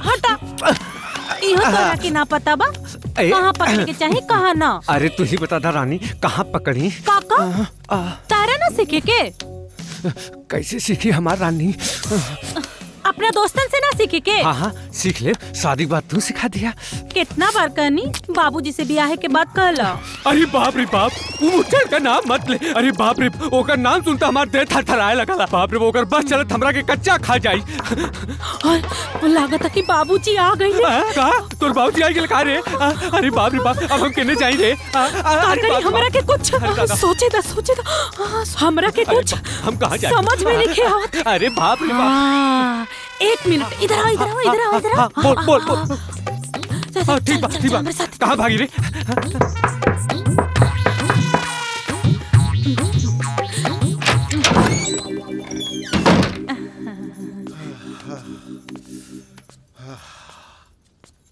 हटा। इहो तोरा के ना पता बा। कहाँ पकड़ के चाहे कहाँ ना? अरे तू ही बता दा रानी कहाँ पकड़ी? काका तारा ना सीखे के? कैसे सीखी हमार रानी? अपने दोस्तन से ना सीखे के? हाँ हाँ सीख ले। शादी बात तू सिखा दिया। कितना बार कहनी? बाबूजी से ब्याह के बाद कहला। अरे बाप रे बाप वो का नाम मत ले। अरे बाप रे ओकर नाम सुनता हमार देह थरथराए लगला। बाप रे ओकर बस चलत हमरा के कच्चा खा जाई। और लागत है कि बाबूजी आ गई का? तोर बाबूजी आ गेल का रे? आ, अरे बाप रे बाप अब हम केने जाई रे? आ, आ, अरे हमरा के कुछ सोचे दा सोचे दा। हाँ, हमरा के कुछ हम कहाँ जाए समझ में नहीं आवत अरे बाप रे बाप। हाँ, एक मिनट इधर आओ इधर आओ इधर आओ इधर आओ। बोल बोल बोल। हाँ, ठीक बा ठीक बा। कहाँ भागी रे?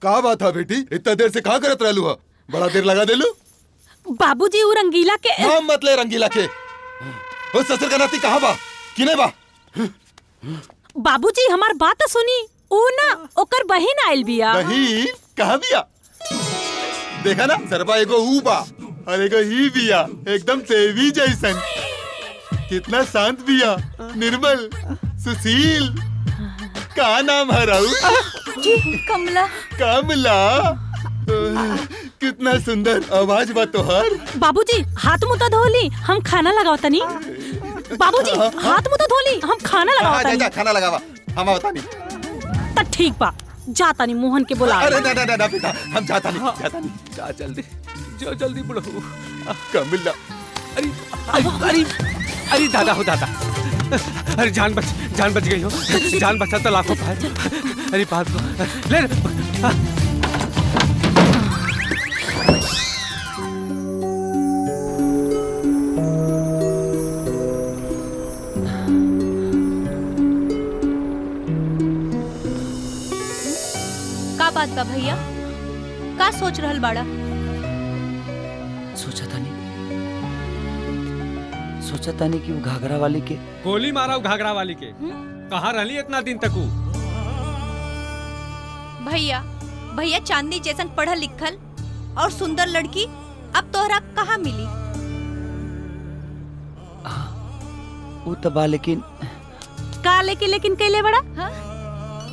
का बात है बेटी? इतना देर से कहाँ करत रहलू हा? बड़ा देर लगा देलू। बाबूजी वो रंगीला के नाम मत ले रंगीला के। ओ ससुर का नाती कहाँ बा? किने बा? बाबूजी हमार बात तो सुनी। ऊ ना ओकर बहिन आइल बिया। बहिन? कहाँ बिया? देखा ना सरबा एगो ऊ बा और एगो ही बिया एकदम देवी जैसन। कितना शांत बिया निर्मल सुशील। का नाम है राउ कमला। कमला? कितना सुंदर आवाज़ बा तोहर। बाबूजी हाथ मुँह तो धोली हम खाना लगाओ तनी। बाबूजी हाथ मुँह तो धोली हम खाना लगाओ हाँ, तनी। जा, खाना लगावा। हम आवता नहीं त ठीक बा जाता नहीं मोहन के बुला अरे ना ना ना ना बेटा हम जाता नहीं जाता नहीं जा जल्दी जो जल्दी बुढ़ऊ कमला। अरे अरे अरे अरे दादा हो दादा। अरे जान बच जान बच गई हो। जान बचा तो लाखों पाए। अरे बात को ले ले। का बात बा भैया? का सोच रहल बाड़ा? सोचा था नहीं। सोचा था नहीं कि वो घाघरा वाली के? गोली मारा घाघरा वाली के। कहाँ रहली इतना दिन तक भैया भैया चांदनी जैसन पढ़ल लिखल और सुंदर लड़की अब तोहरा कहाँ मिली? वो तो बा लेकिन का लेके लेकिन कैले बड़ा?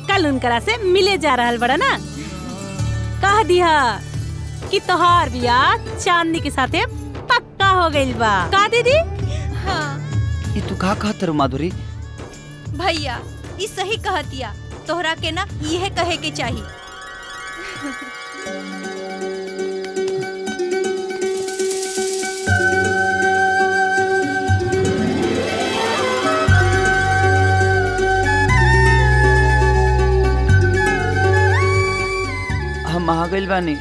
कल उनकरा से मिले जा रहा बड़ा ना? कह दिया कि तोहार बियाह चांदनी के साथे पक्का हो गई बा। का दीदी? हाँ तू का कहत माधुरी? भैया ई सही कहतिया तोहरा के ना यह कहे के चाहिए हम आ गइल बानी।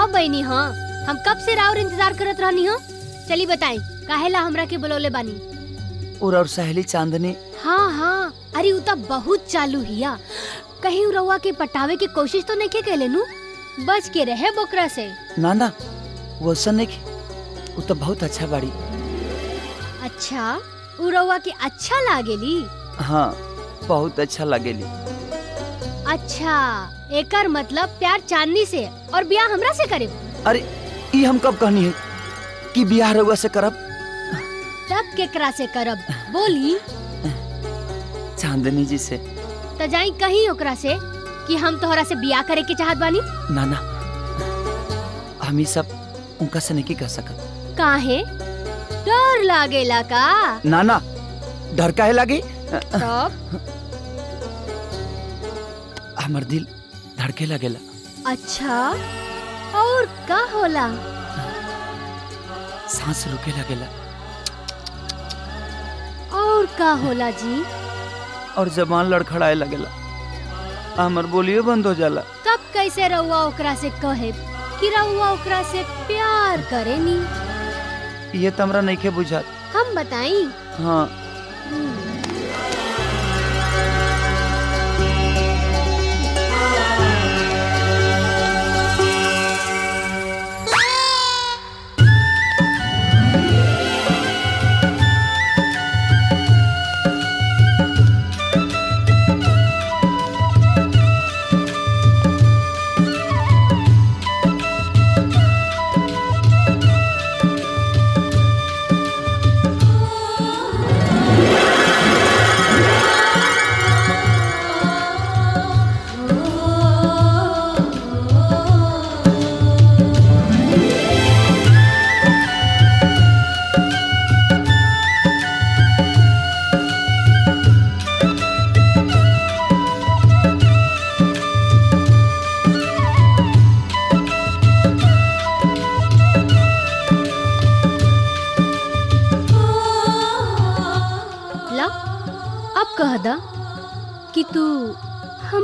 अब बहनी हाँ। हम कब से राउर इंतज़ार करत रहनी हो? चली बताई काहेला हमरा के बुलौले बानी? और और सहेली चांदनी। हाँ हाँ। अरे उ त बहुत चालू हिया। कहीं रउआ के पटावे की कोशिश तो नहीं के कैले नु? बच के रहे बोकरा से। ना ना वो ऐसा नहीं की वो तो बहुत अच्छा बाड़ी। अच्छा? उ रउआ के अच्छा लागेली? हाँ बहुत अच्छा लगेली। अच्छा एकर मतलब प्यार चांदनी से और ब्याह हमरा से करे अरे ये हम कब कहनी है कि बियाह रउआ से करब? केकरा से करब। बोली। चांदनी जी से। त जाई कहीं ओकरा से कि हम तोहरा से बियाह करे के चाहत बानी। ना ना। हम ही सब उनका से नहीं कह सकत। काहे? डर लागेला का? ना ना। डर काहे लागी? तब? हमर दिल धड़के लगेला। अच्छा। और का होला? सांस रुके लगेला। और का होला जी? और जबान लड़खड़ाए लगेला। हमर बोलियो बंद हो जाला। तब कैसे रउआ ओकरा से कहे कि रउआ ओकरा से प्यार करेनी ये तमरा नहीं के बुझात। हम बताई। हाँ।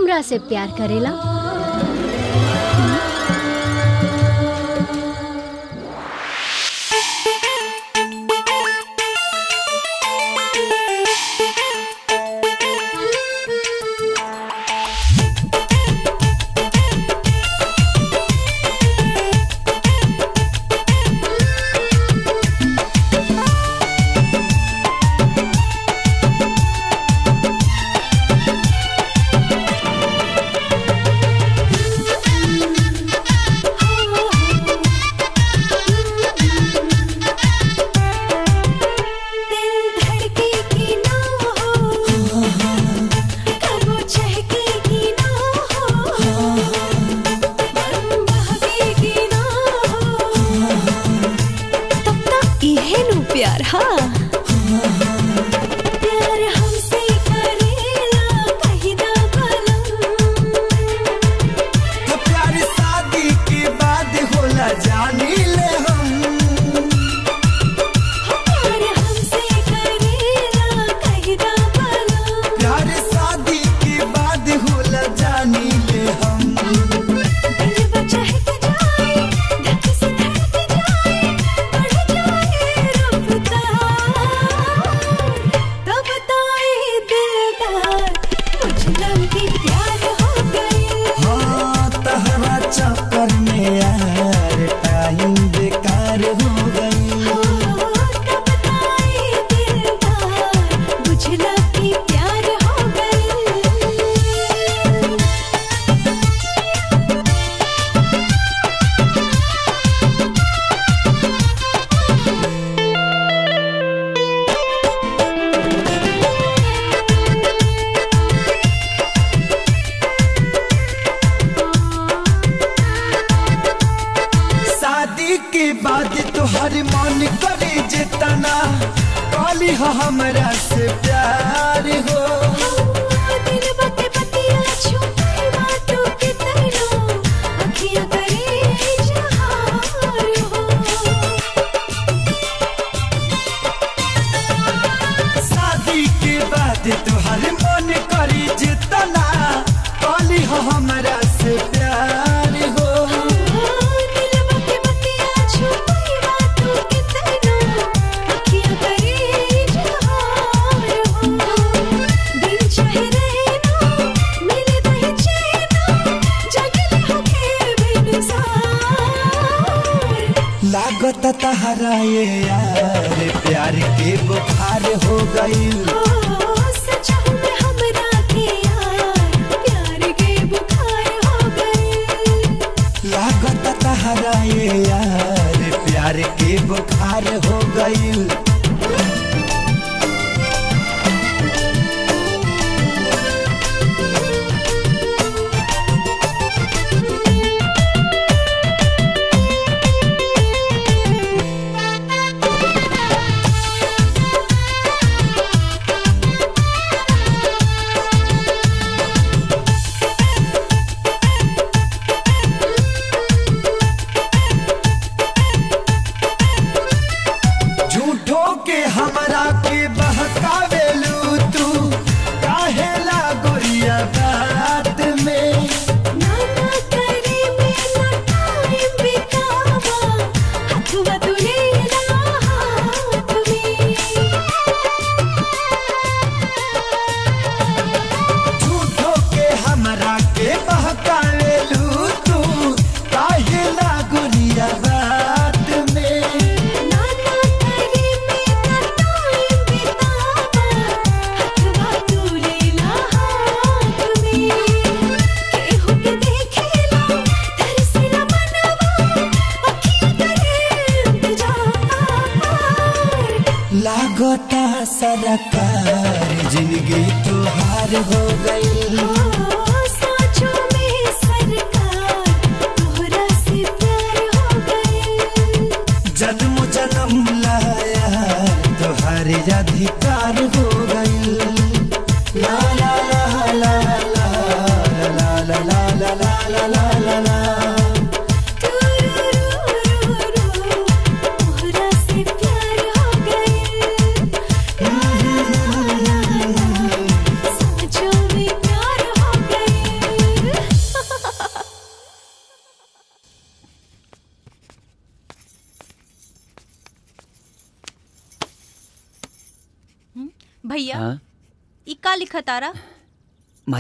हमरा से प्यार करेला।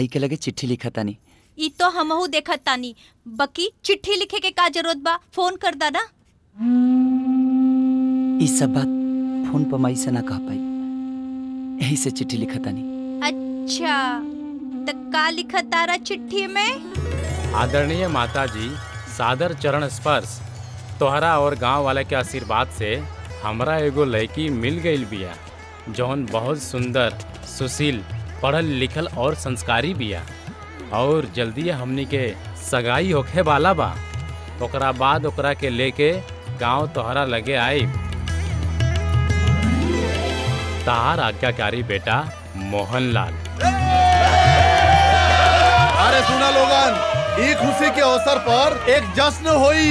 माई के लगे चिट्ठी लिखा तानी ई तो हमहू देखत तानी बकी चिट्ठी लिखे के का ज़रूरत बा? फ़ोन कर दा ना। ई सब बात फ़ोन पर माई से ना कह पाई। यही से चिट्ठी लिखा तानी अच्छा त का लिखा तारा चिट्ठी में? आदरणीय माता जी सादर चरण स्पर्श तोहरा और गाँव वाले के आशीर्वाद से हमरा एगो लड़की मिल गई बिया जौन बहुत सुंदर सुशील पढ़ल लिखल और संस्कारी बिया और जल्दी हमनी के सगाई होखे वाला बा। ओकरा बाद ओकरा के लेके गाँव तोहरा लगे आई। तार आज्ञाकारी बेटा मोहनलाल। अरे सुना लोगन, ई खुशी के अवसर पर एक जश्न होई।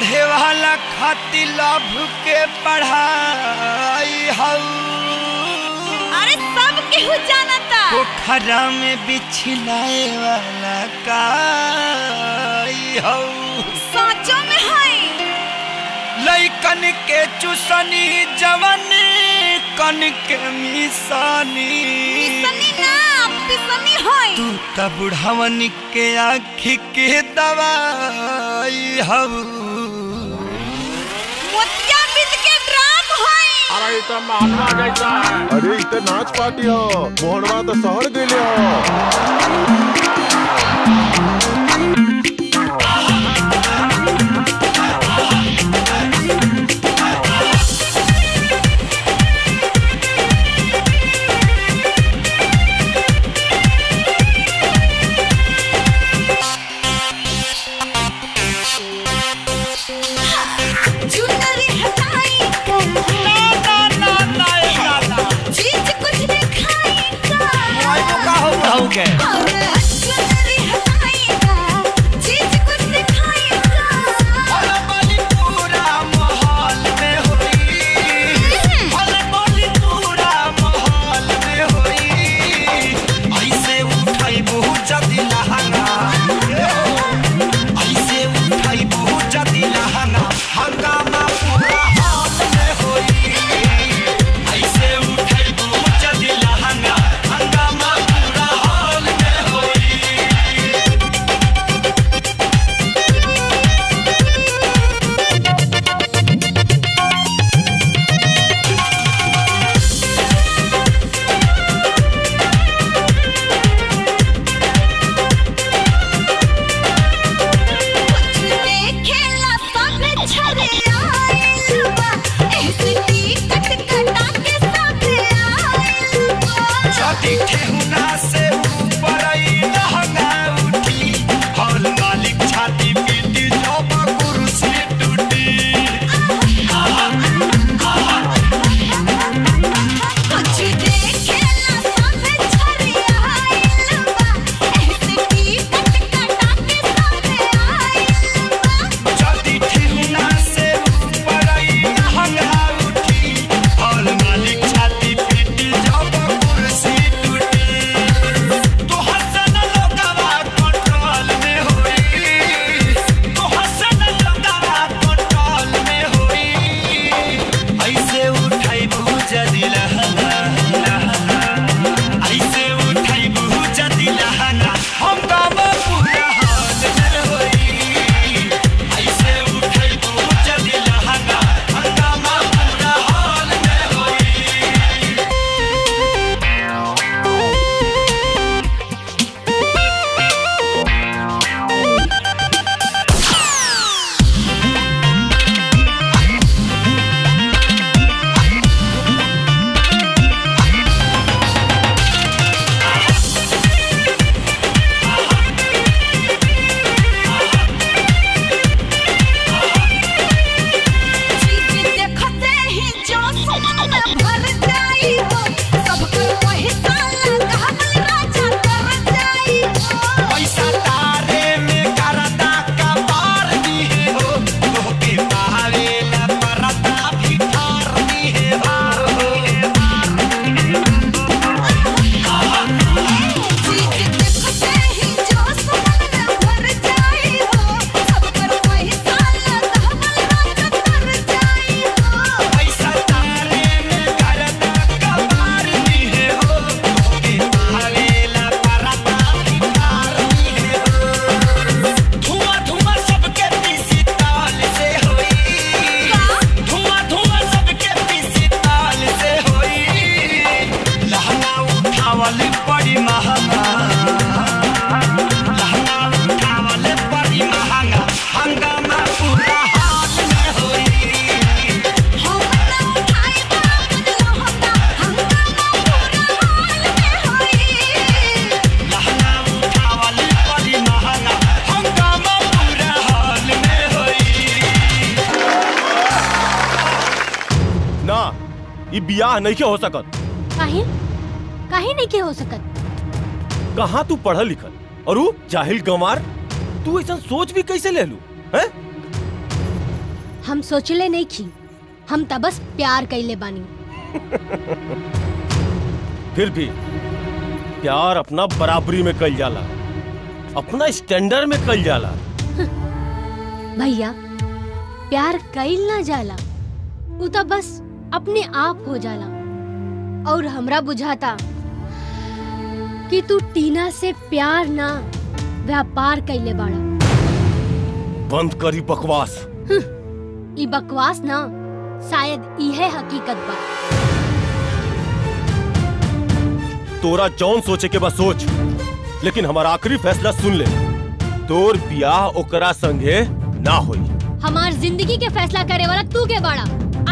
पढ़े वाला खातिर लाभ के पढ़ाई हऊ अरे सब केहू जानता। पोखरा में बिछलाए वाला काई हऊ साचो में है लइकन के चुसनी जवन कन के मिसानी। पिसनी ना पिसनी तू त बुढ़ावन के आँखी के दवाई हऊ अरे तो मानवा जैसा है अरे इत नाच पार्टी हो मोहनवा तो शहर गए हो के हो सकत? काहे? काहे नहीं के हो सकत? कहाँ तू पढ़ल लिखल? और ऊ जाहिल गंवार तू ऐसा सोच भी कैसे ले लू हैं? हम सोचले नहीं खी। हम त बस प्यार कैले बानी। फिर भी प्यार अपना बराबरी में कल जाला अपना स्टैंडर्ड में कल जाला। भैया प्यार कैल ना जाला उ त बस अपने आप हो जाला। और हमरा बुझाता कि तू टीना से प्यार ना व्यापार कैले बाड़ा। बंद करी बकवास। ई बकवास ना शायद इहे हकीकत बा। तोरा जौन सोचे के बस सोच लेकिन हमारा आखिरी फैसला सुन ले। तोर बियाह ओकरा संगे ना होई। हमार ज़िंदगी के फैसला करे वाला तू के बाड़ा।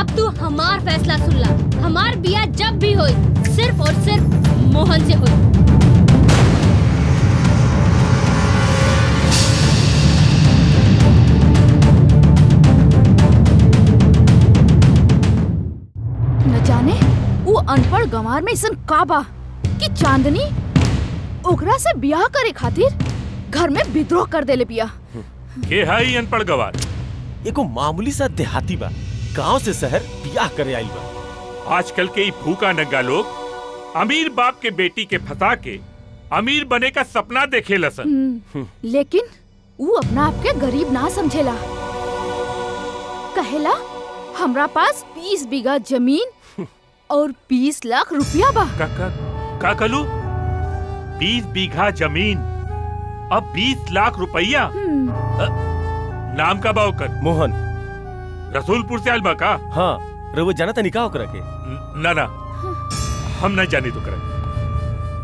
अब तू हमार फैसला सुन ला। हमार बिया जब भी होई सिर्फ़ और सिर्फ़ मोहन से होई। न जाने वो अनपढ़ गंवार में ऐसन का बा? कि चांदनी? ओकरा से ब्याह करे खातिर घर में विद्रोह कर देले बिया। के है अनपढ़ गवार? एगो मामूली सा देहाती बा। गाँव से शहर ब्याह करे आइल बा। आजकल के भूखा नंगा लोग अमीर बाप के बेटी के फंसा के अमीर बने का सपना देखे लसन। हम्म, लेकिन वो अपना आप के गरीब ना समझेला। कहेला हमरा पास बीस बीघा ज़मीन और बीस लाख रुपया बा। का का का कलू? बीस बीघा ज़मीन अब बीस लाख रुपया? नाम का बा ओकर। मोहन। रसूलपुर से आयल बा का? हाँ रउआ जाना था का ओकरा के ना ना। हम नहीं जानी तो करें।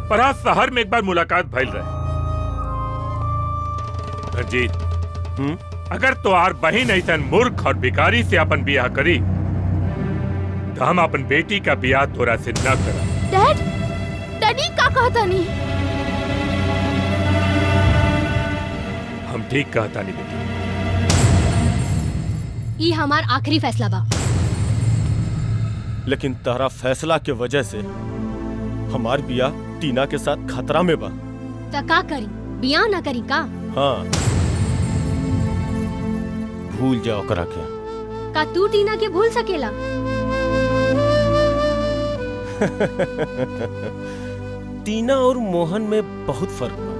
पर आज शहर में एक बार मुलाकात भैल रहे। रंजीत अगर तोहार बहन ऐसा मूर्ख और भिखारी से अपन बियाह करी तो हम अपन बेटी का बियाह तोरा से न करा। डैड डैडी का कहता नहीं। हम ठीक कहता नहीं बेटी। ये हमार आखिरी फैसला बा। लेकिन तारा फैसला के वजह से हमार बिया टीना के साथ खतरा में बा। त का करी? बियाह ना करी का? हाँ। भूल जाओ ओकरा के। का तू टीना के भूल सकेला? टीना और मोहन में बहुत फ़र्क बा।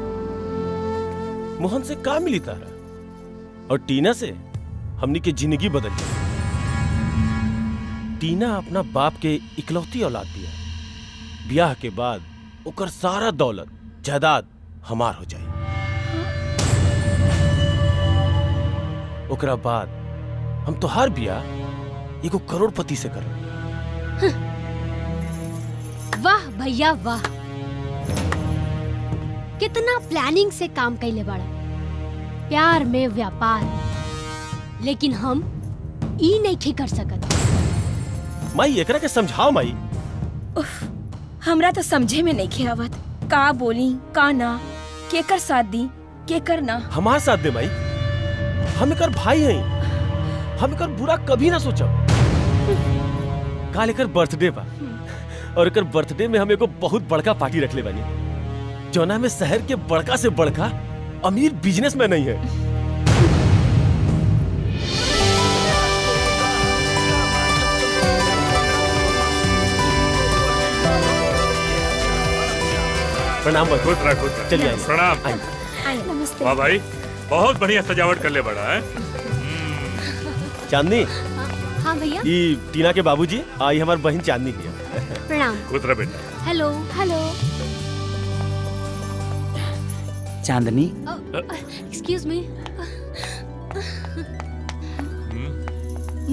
मोहन से का मिली तारा? और टीना से हमनी के ज़िंदगी बदल गई टीना अपना बाप के इकलौती औलाद दिया ब्याह के बाद ओकर सारा दौलत, जायदाद हमार हो जाए ओकरा बाद हम तो हर बियाह एगो करोड़पति से करब। वाह भैया, वाह। कितना प्लानिंग से काम कैले बड़ा। प्यार में व्यापार। लेकिन हम ई नहीं कर सकत। माई एकरा के समझाओ माई। हमरा तो समझे में नहीं आवत। का बोली का ना केकर साथ दी केकर ना। हमार साथ दे माई। हम एक भाई हैं। हम एक बुरा कभी ना सोचब। काल एकर बर्थडे बा। और एक बर्थडे में हम एगो बहुत बड़का पार्टी रख ले बानी। जौना में शहर के बड़का से बड़का अमीर बिजनेसमैन नहीं है। प्रणाम बा खुश रह खुश चलिए प्रणाम। नमस्ते। वाह भाई बहुत बढ़िया सजावट कर ले बड़ा है? चांदनी? हाँ भैया। ई टीना के बाबूजी आई हमार बहन चांदनी है प्रणाम। खुश रह बेटा। Hello hello. Chandni? Excuse me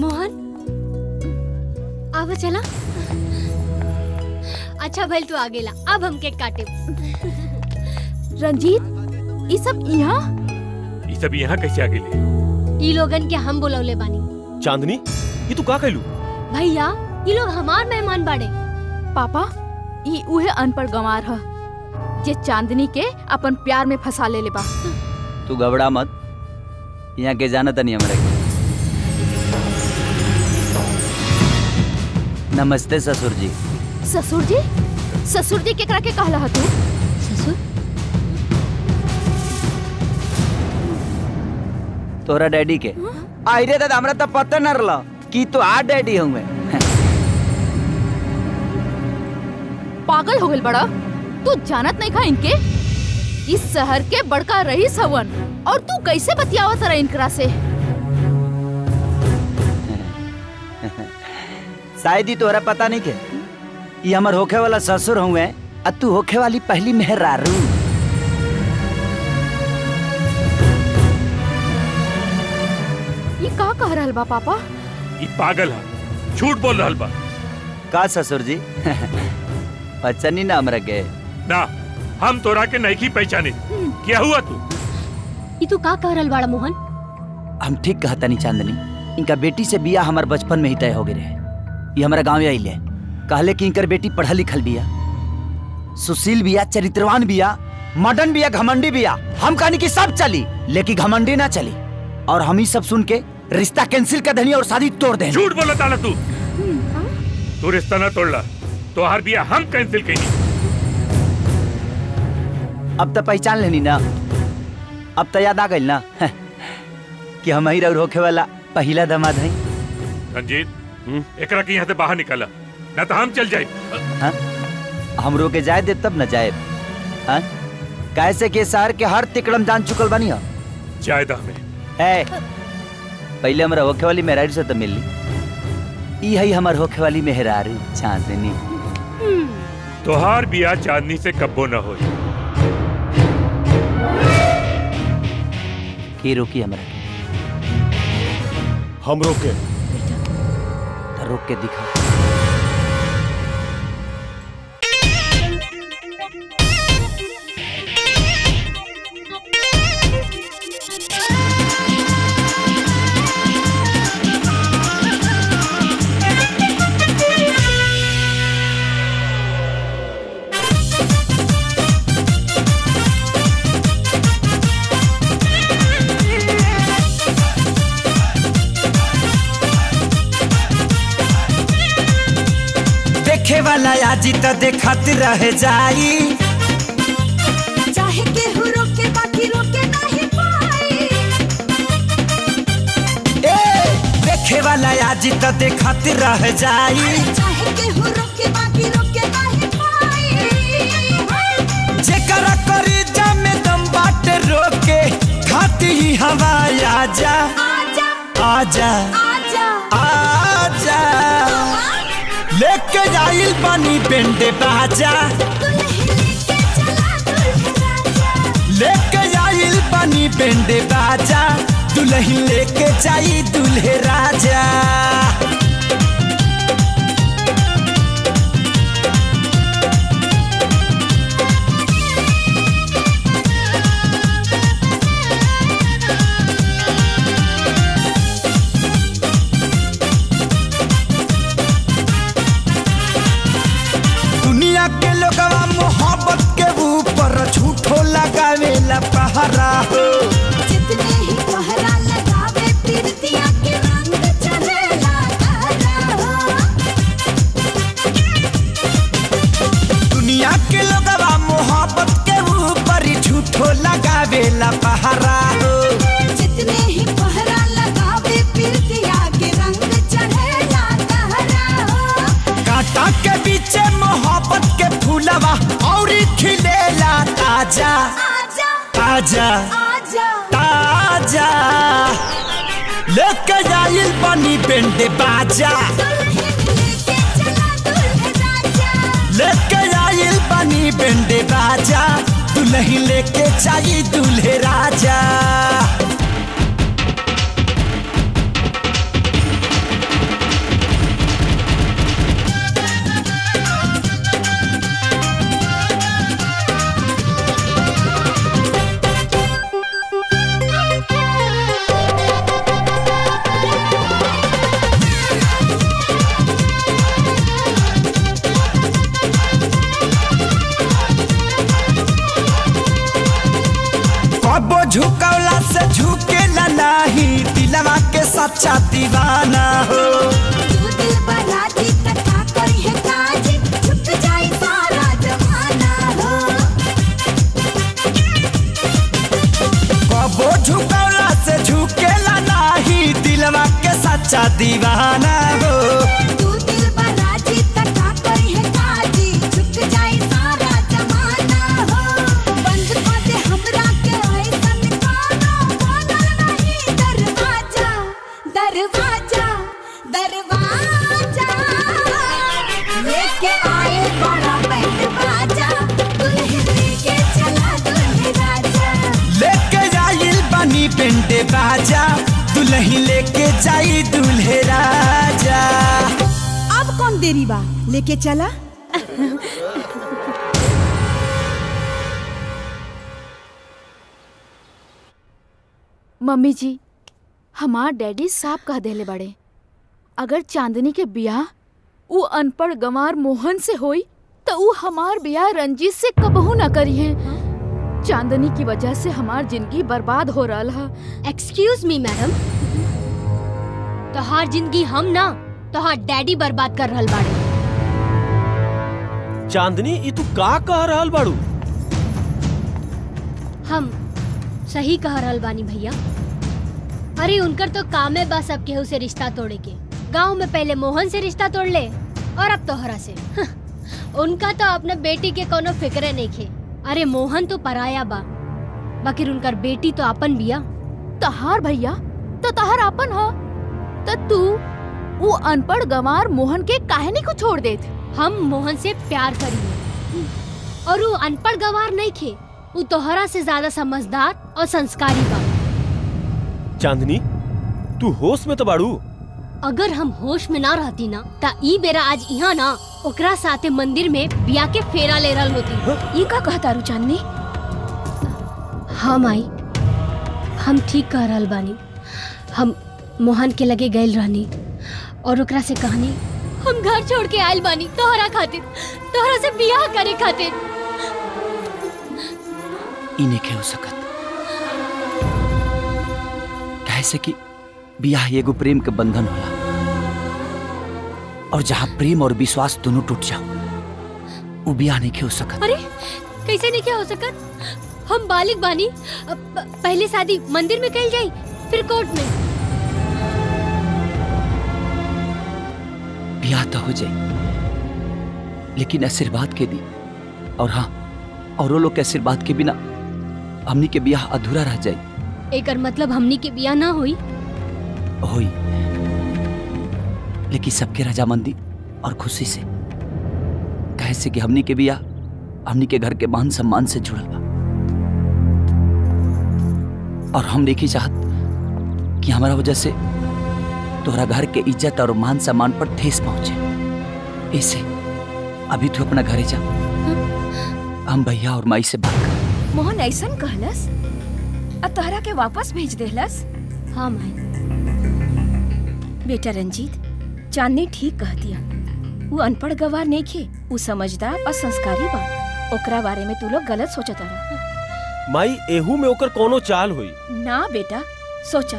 Mohan? आवा चला? अच्छा भल तू आगे ला। अब हम केक काटे। रंजीत ये सब यहाँ ये सब यहाँ कैसे आ गए ई लोगन के हम बुलौले बानी। चांदनी ये तू का कहलू भैया ये लोग हमार मेहमान बाड़े। पापा ये उहे अनपढ़ गंवार ह जे चांदनी के अपन प्यार में फंसा ले ले बा। तू घबरा मत यहाँ के जाना तनी हमरा। नमस्ते ससुर जी। ससुर जी? ससुर जी केकरा के कहला ह तू ससुर? तोरा डैडी के? आई रे दादा हमरा तो पता न रहला कि तो आ डैडी हूँ मैं पागल हो गइल बड़ा। तू जानत नहीं खा इनके? इस शहर के बड़का रईस हवन और तू कैसे बतियावत रहा इनकरा से? शायद ही तोहरा पता नहीं के? ये हमर होखे वाला ससुर हुए आ तू होखे वाली पहली मेहरारू। ये का कह रहल बा पापा? ये पागल है झूठ बोल रहा बा। का ससुर जी पहचानी ना हमरा के। ना हम तोरा के नहीं की पहचाने क्या हुआ तू? ये तू का कह रहल बाड़ा मोहन? हम ठीक कहता नहीं चांदनी इनका बेटी से बिया हमारे बचपन में ही तय हो गए रहे। ये हमारा गाँव आइले कहले कि इनकर बेटी पढ़ल लिखल बिया सुशील बिया चरित्रवान बिया मडन बिया घमंडी बिया हम कहनी कि सब चली लेकिन घमंडी ना चली। और हम ही सब सुन के रिश्ता कैंसिल कर देनी और शादी तोड़ देनी। झूठ बोला ताला तू। तू रिश्ता ना तोड़ला तो हर बिया हम कैंसिल कहीं अब तो पहचान लेनी ना। अब तो याद आ गई ना कि हम ही होखे वाला पहला दमाद है रंजीत एकरा के यहाँ से बाहर निकाला। ना तो हम चल जाए। हाँ? हमरो के जाए दे तब न जाए। हाँ? कैसे के शहर के हर तिकड़म जान चुकल बानी हो जायदा में ए, पहले हमरा होखे वाली मेहरारू से तो मिल ली। ई है हमर होखे वाली मेहरारू चांदनी। तोहार बिया चांदनी से कब्बो न हो की रोकी हमरा के? हम रोके। तो रोक के दिखा देखे वाला तो देखत रह जाई। चाहे केहू रोके बाकी रोके नहीं पाई। ए देखे वाला आज तो देखत रह जाई। चाहे केहू रोके बाकी रोके नहीं पाई। जेकरा करी में दम बाटे रोके खाती ही हवा आजा। आजा आजा। आजा। आजा लेके जाइल पानी पेंटे बाजा लेके जाइल पानी पेंटे बाजा दुल्हन लेके जाई दुल्हे राजा। आजा। आजा। ताज़ा। लेके जाइल बनी पेंडे बाजा। लेके जाइल बनी पेंडे बाजा। दुल्हन लेके चाहिए दूल्हे राजा। मम्मी जी हमार डैडी साफ़ कह देले बड़े। अगर चांदनी के बियाह ऊ अनपढ़ गंवार मोहन से होई तो ऊ हमार बियाह रंजीत से कबहू ना करी है। चांदनी की वजह से हमार ज़िंदगी बर्बाद हो रहा है। एक्सक्यूज मी मैडम तोहार ज़िंदगी हम ना तोहार डैडी बर्बाद कर रहल बाड़े। चांदनी ई तू का कह रहल बाड़ू? हम सही कह रहल बानी भैया। अरे, उनकर तो काम है बस अब केहू से रिश्ता तोड़े के। गाँव में पहले मोहन से रिश्ता तोड़ ले, और अब तोहरा से। उनका तो अपने बेटी के कोनो फिक्रे नहीं खे। अरे, मोहन तो पराया बा। बाकी उनकर बेटी तो अपन बिया। तहार भैया तो तहार अपन हो। तो तू वो अनपढ़ गंवार मोहन के काहे को छोड़ देत। हम मोहन से प्यार करिए। और वो अनपढ़ गवार नहीं खे। वो तोहरा से ज़्यादा समझदार और संस्कारी बा। चांदनी तू होश में तो बाड़ू अगर हम होश में ना रहती ना ता ई बेरा आज यहाँ ना ओकरा साथे मंदिर में बिया के फेरा ले रहल होती। ये का कहता रू चांदनी? हम आई हम ठीक कह रहल बानी। हम मोहन के लगे गइल रहनी और ओकरा से कहनी हम घर छोड़ के आयल बानी तोहरा खातिर तोहरा से बियाह करे खातिर। इने के हो सकत? कैसे कि बियाह एगो प्रेम के बंधन होला। और जहाँ प्रेम और विश्वास दोनों टूट जाओ वो बियाह नहीं हो सकत। अरे कैसे नहीं क्या हो सकत? हम बालिक बानी पहले शादी मंदिर में कल जाई फिर कोर्ट में। बियाह तो हो जाए लेकिन आशीर्वाद के दी और हाँ औरों लोग के आशीर्वाद के बिना हमनी के बियाह अधूरा रह जाए एकर मतलब हमनी के बियाह ना हुई? होई। लेकिन सबके रजामंदी और खुशी से। कहे से कि हमनी के बियाह हमनी के घर के मान सम्मान से जुड़ल बा। और हम देखी चाहत कि हमारा वजह से तोहरा घर के इज़्ज़त और मान सम्मान पर ठेस पहुँचे। इसे अभी तू अपना घरे जा। हम भैया और माई से बात कर। मोहन ऐसा कहलस? आ तोहरा के वापस भेज देहलस हाँ माई बेटा रंजीत चांदनी ठीक कह दिया। वो अनपढ़ गवार नहीं खे वो समझदार और संस्कारी बा ओकरा बारे में तू लोग गलत सोचत रहा। माई एहू में ओकर कोनो चाल हुई? ना बेटा सोचा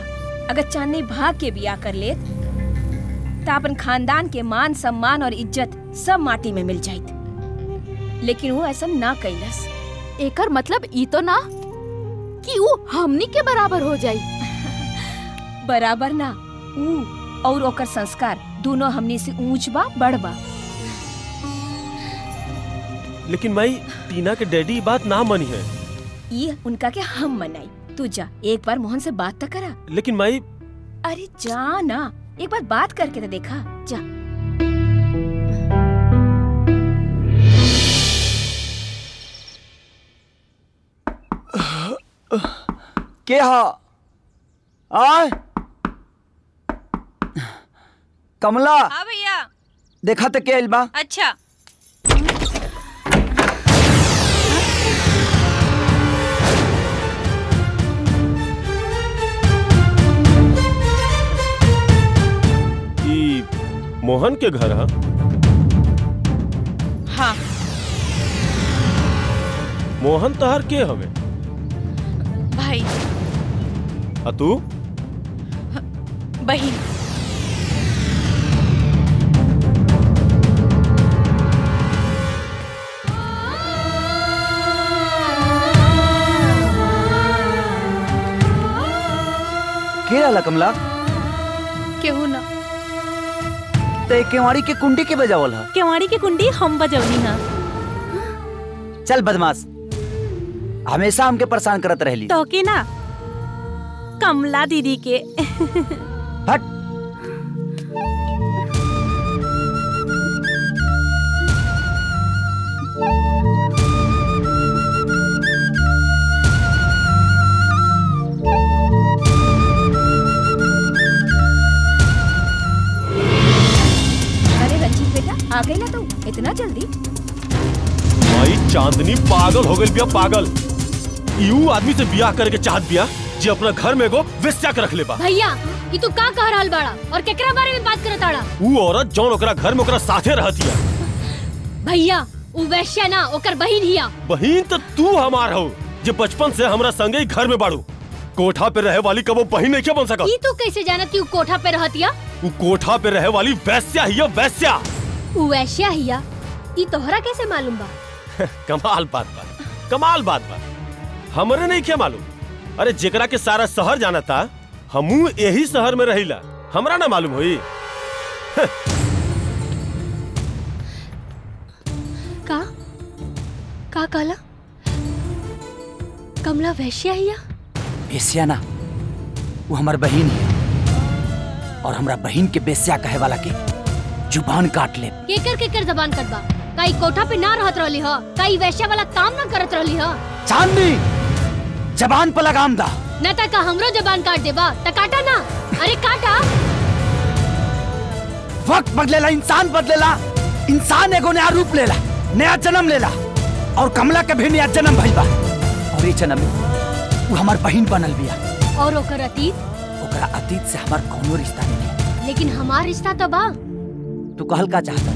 अगर चांदनी भाग के बिया कर ले तो अपन खानदान के मान सम्मान और इज़्ज़त सब माटी में मिल जाइत लेकिन वो ऐसा ना कैलस एकर मतलब ई तो ना कि वो हमनी के बराबर हो जाई? बराबर ना ऊ और ओकर संस्कार दोनों हमनी से ऊंच बा बड़ बा। लेकिन मई टीना के डैडी बात ना मानी है। ये उनका के हम मनाई। तू जा एक बार मोहन से बात तो करा। लेकिन मई अरे जा ना एक बार बात करके तो देखा। जा। के हा आय कमला। हाँ भैया। देखा तो के बा अच्छा। मोहन के घर हा? हाँ। मोहन तहर के हवे? भाई। आ तू? बहिन। कमला? केहू ना। ते केवाड़ी के कुंडी के बजावल ह? केवाड़ी की कुंडी हम बजौनी हा। चल बदमाश। हमेशा हमके परेशान करत रहली। तो के ना? कमला दीदी के। हट। अरे रंजीत बेटा आ गई ना तू? इतना जल्दी? भाई चांदनी पागल हो गई पागल। यू आदमी से बियाह करके चाहत बिया जे अपना घर में एगो वेश्या के रख ले बा भैया ये तू का कह रहल बाड़ा? और केकरा बारे में बात करत आड़ा? ऊ औरत जौन ओकरा घर में ओकरा साथे रहती है भैया उ वैश्या ना ओकर बहिन हिया। बहन तो तू हमार हो जे बचपन से हमरा संगे ही घर में बाड़ू। कोठा पे रहे वाली कबो बहन नहीं क्या बन सकत? ई तू कैसे जानत कि उ कोठा पे रहतिया ऊ कोठा पे रहे वाली वैश्या ही है, वैश्या। उ वैश्या हिया? ई तोहरा कैसे मालूम बा? कमाल बात बा कमाल बात बा। हमरे नहीं क्या मालूम? अरे जेकरा के सारा शहर जाना था हमू यही शहर में रहिला। हमरा ना मालूम होई। का? का कहला कमला वैश्या हिया बेस्या ना वो हमार बहन है और हमरा बहन के बेस्या कहे वाला के ज़ुबान काट ले। केकर केकर जबान कटबा? का ई कोठा पे ना रहत रहली ह? का ई वैश्या वाला काम ना करत रहली ह? चांदनी जबान पर लगाम दा न का हमरो जबान काट देबा त काटा ना। अरे काटा। वक्त बदलेला इंसान बदलेला। इंसान एगो नया रूप लेला नया जन्म लेला। और कमला के भी नया जन्म भइल बा। और ये जन्म में वो हमार बहन बनल बिया। और ओकर अतीत? ओकरा अतीत से हमार कोनो रिश्ता नहीं। लेकिन हमार रिश्ता तो बा। तू कहल का चाहता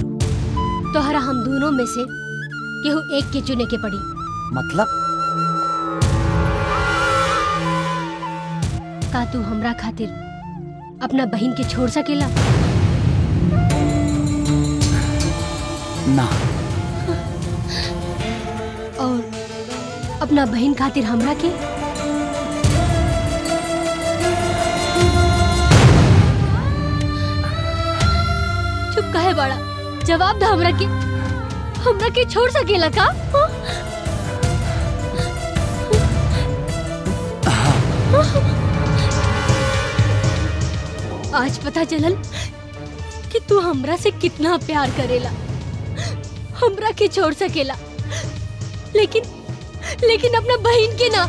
तोहरा हम दोनों में से केहू एक के चुने के पड़ी। मतलब? का तू हमरा खातिर अपना बहन के छोड़ सकेला? ना। और अपना बहन खातिर हमरा के? चुप काहे बाड़ा? जवाब दा हमरा के। हमरा के छोड़ सकेला का? हाँ? आज पता चलल कि तू हमरा से कितना प्यार करेला, हमरा के छोड़ सकेला, लेकिन लेकिन अपना बहन के ना।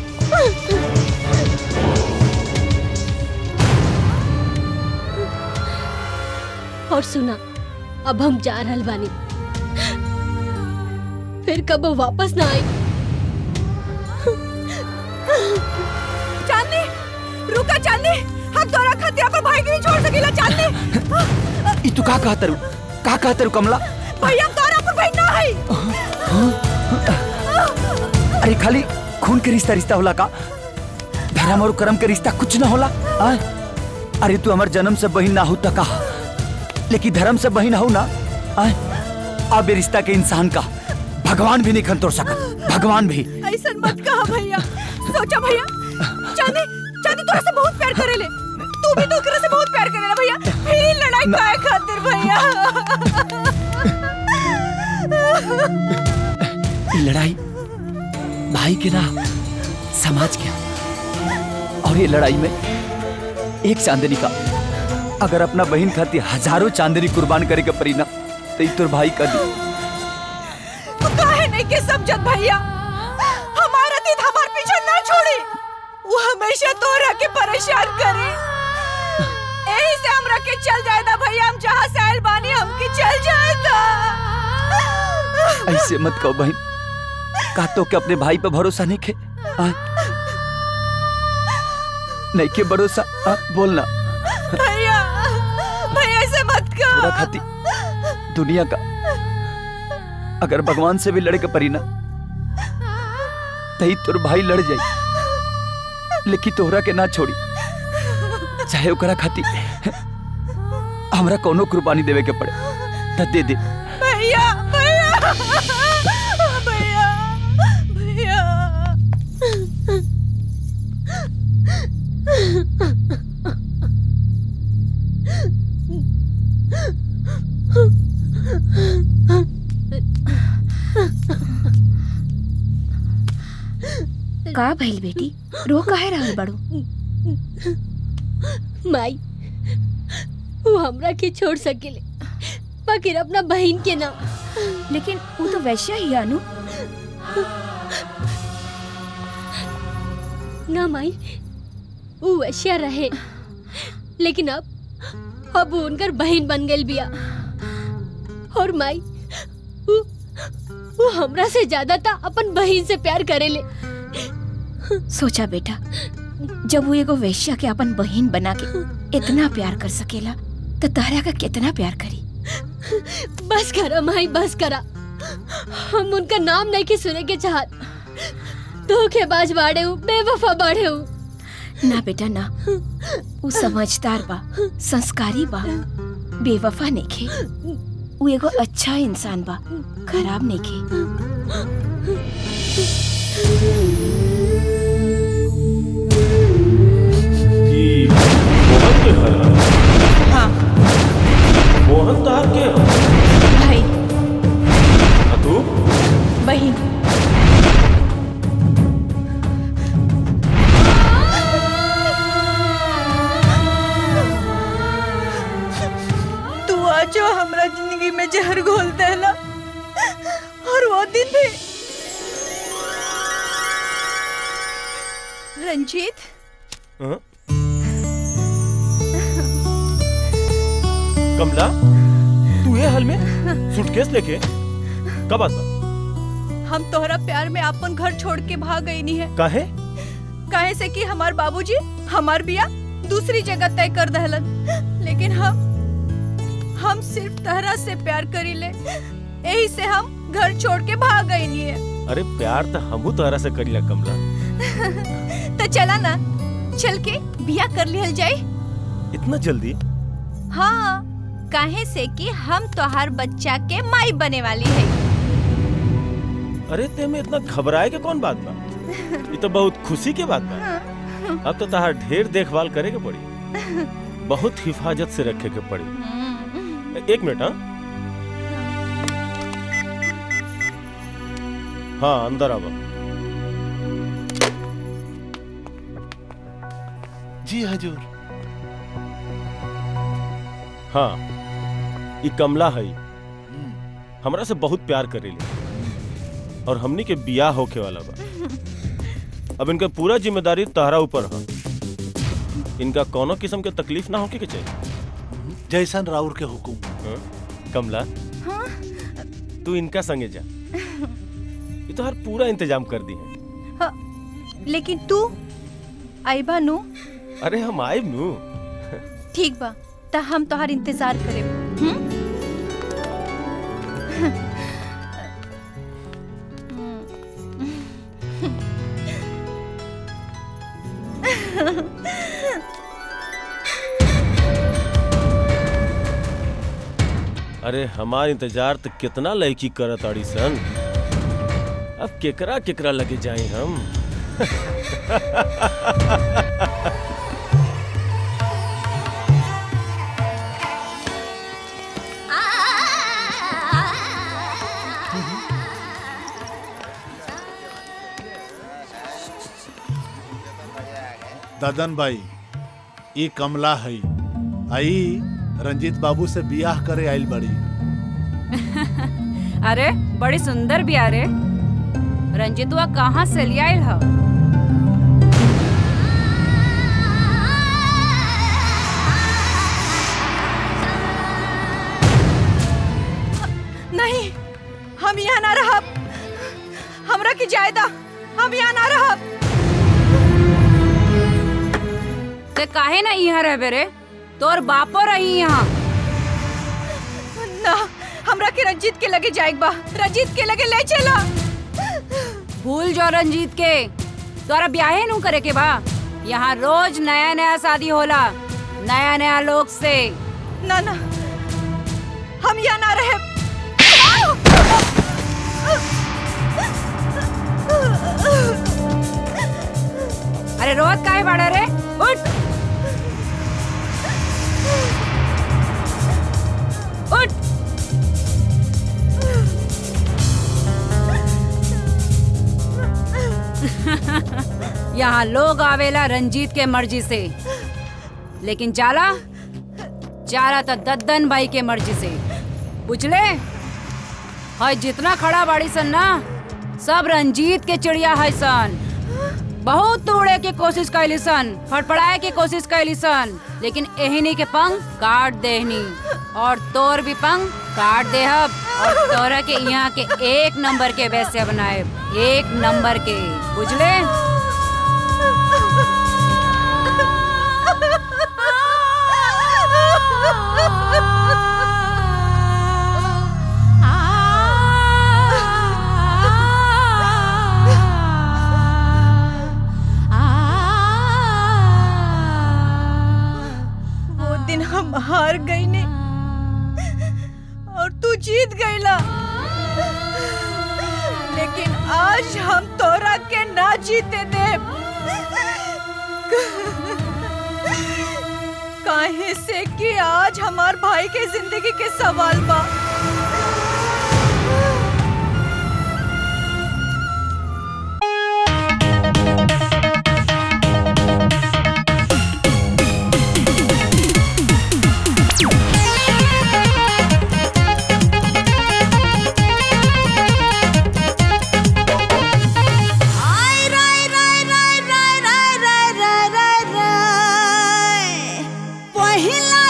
और सुना, अब हम जा रहल बानी। फिर कब वापस ना आई। हम तोरा खातिर अपन भाई के नहीं छोड़ सकेला ई तू का कहत रू का कहत रू कमला? भैया तोरा अपन भाई ना है। अरे खाली खून के रिश्ता रिश्ता होला का? धर्म और कर्म के रिश्ता कुछ ना होला? आ? अरे तू हमार जन्म से बहन ना हो त का? लेकिन धर्म से बहन हो ना? आ? अब ये रिश्ता के इंसान का भगवान भी नहीं खन तोड़ सकत। भगवान भी। ऐसा मत कहा भैया। सोचा भैया। चांदी चांदी तोरा से बहुत प्यार करेले। तू भी तो से बहुत प्यार करेला भैया। फिर ही लड़ाई काहे खातिर भैया। लड़ाई भाई के ना समाज के। और ये लड़ाई में एक चांदनी का। अगर अपना बहन खातिर हज़ारों चांदनी कुर्बान करे के परी ना तो ई तोर भाई का दी तू काहे नहीं के समझत भैया? हमारा अतीत हमार पीछे ना छोड़ी। वो हमेशा तोरा के परेशान करे। यही से हमरा के चल जाए ना भैया हम जहाँ से आयल बानी हमके चल जाए ऐसे मत कहो बहन का तो के अपने भाई पे भरोसा नहीं खे। नहीं के भरोसा बोलना भैया भैया ऐसे मत पूरा कर खाती दुनिया का अगर भगवान से भी लड़े के परी ना तही तोर भाई लड़ जाई लेकिन तोहरा के ना छोड़ी चाहे ओकरा खाती। हमरा कोनो कुर्बानी देवे के पड़े। त दे दे। भैया भैया भैया भैया। का भइल बेटी? रो काहे रहल बड़ू? माई वो हमरा के छोड़ सकेले। बाकी अपना बहन के नाम। लेकिन वो तो वैश्या ही अनु। ना माई वो वैश्या रहे। लेकिन अब अब वो उनकर बहन बन गई बिया। और माई वो, वो हमरा से ज़्यादा था अपन बहन से प्यार करेले। सोचा बेटा जब वो एगो वैश्या के अपन बहन बना के इतना प्यार कर सकेला तो तहरा का कितना प्यार करी। बस करा माई बस करा हम उनका नाम नहीं के सुने के चाहत धोखेबाज बाड़े हूँ, बेवफा बाड़े हूँ। ना बेटा, ना। वो समझदार बा, संस्कारी बा, बेवफा नेखे वो एगो अच्छा इंसान बा, खराब नेखे मोहन तहार के भाई। तू? बहन तू आज जो हमरा ज़िंदगी में जहर घोल देला और वो दिन भी। रंजीत? हाँ? कमला तू ये हाल में सूटकेस लेके कब आता? हम तोहरा प्यार में अपन घर छोड़ के भाग गई नहीं है। काहे? काहे से कि हमार बाबूजी हमार बिया दूसरी जगह तय कर दहलन। लेकिन हम हम सिर्फ़ तहरा से प्यार करी ले। यही से हम घर छोड़ के भाग गई नहीं है। अरे प्यार तो हमू तोहरा से करीला कमला। तो चला ना चल के बिया कर लिया जाए इतना जल्दी? हाँ। काहे से कि हम तोहार बच्चा के माई बने वाली है। अरे ते में इतना घबराए के कौन बात बा? ये तो बहुत खुशी के बात बा। अब तो तहार ढेर देखभाल करे के पड़ी। बहुत हिफाजत से रखे के पड़ी। एक मिनट हाँ? हाँ अंदर आवा जी हजूर। हाँ। ये कमला है। हमरा से बहुत प्यार करेली। और हमनी के बियाह होके वाला बा। अब इनका पूरा ज़िम्मेदारी तहरा ऊपर है। इनका कोनो किस्म के तकलीफ़ ना होके के चाहिए जैसन राउर के हुकुम। हाँ? कमला? तू इनका संगे जा। ये तो हर पूरा इंतज़ाम कर दी है। हाँ, लेकिन तू? आईबा नु? अरे हम आए नू। ठीक बा त हम तोहार इंतज़ार करे अरे हमार इंतज़ार तो कितना लड़की करत सन। अब केकरा केकरा लगे जाए हम? ददन भाई ई कमला है। आई रंजीत बाबू से बियाह करे आइल बड़ी। अरे बड़ी सुंदर बिया रे। रंजितवा कहाँ से लिया आइल ह? नहीं हम यहाँ ना रहब। हमरा की जायदा हम यहाँ ना रहब। ते काहे ना यहाँ रह रे? तोर बापो रही यहाँ ना हमरा के रंजीत के लगे जाएक बा। रंजीत के लगे ले चला। भूल जो रंजीत के। तोरा ब्याहे नू करे के बा। यहाँ रोज नया नया शादी होला नया नया लोग से। ना ना हम यहाँ ना रहे। अरे रोज काहे बाड़ा रे? उठ। यहाँ लोग आवेला रंजीत के मर्ज़ी से। लेकिन जाला जाला तो दद्दन भाई के मर्ज़ी से। बुझले है जितना खड़ा बाड़ी सन ना, सब रंजीत के चिड़िया है सन। बहुत तोड़े की कोशिश कैली सन फटफड़ाए की कोशिश कैली सन। लेकिन एहनी के पंग काट देहनी, और तोर भी पंग काट देहब, और तोरा के यहाँ के एक नंबर के वैसे बनाए एक नंबर के, बुझले? हार गई ने। और तू जीत गईला। लेकिन आज हम तोरा के ना जीते दे काहे से कि आज हमार भाई के ज़िंदगी के सवाल बा। पहिला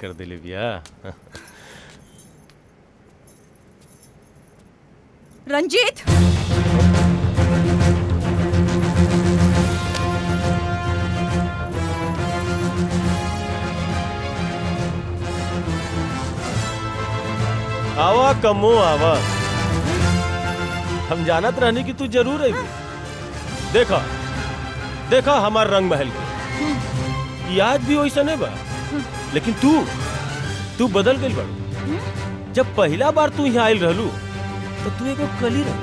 कर दिले बिया। रंजीत। आवा कमो आवा। हम जानत रहनी कि तू ज़रूर आई देखा देखा हमार रंग महल के। आज भी वैसा नहीं बा? लेकिन तू तू बदल गई बड़ जब पहला बार तू यहाँ आयल रहलू तो तू एगो कली रह।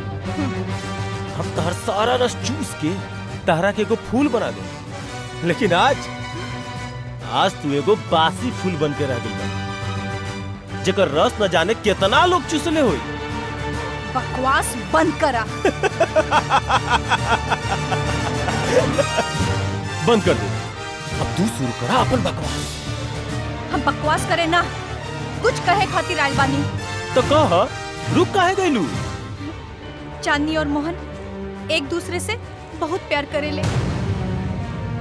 हम तहर सारा रस चूस के तहरा के एगो फूल बना दे। लेकिन आज आज तू एगो बासी फूल बन के रह गई जेकर रस न जाने कितना लोग चूसले होई बकवास बंद करा। बंद कर दे। अब तू शुरू करा अपन बकवास। बकवास करे ना। कुछ कहे खातिर आइल बानी। तो कह रुक काहे गइलू? चांदनी और मोहन एक दूसरे से बहुत प्यार करेले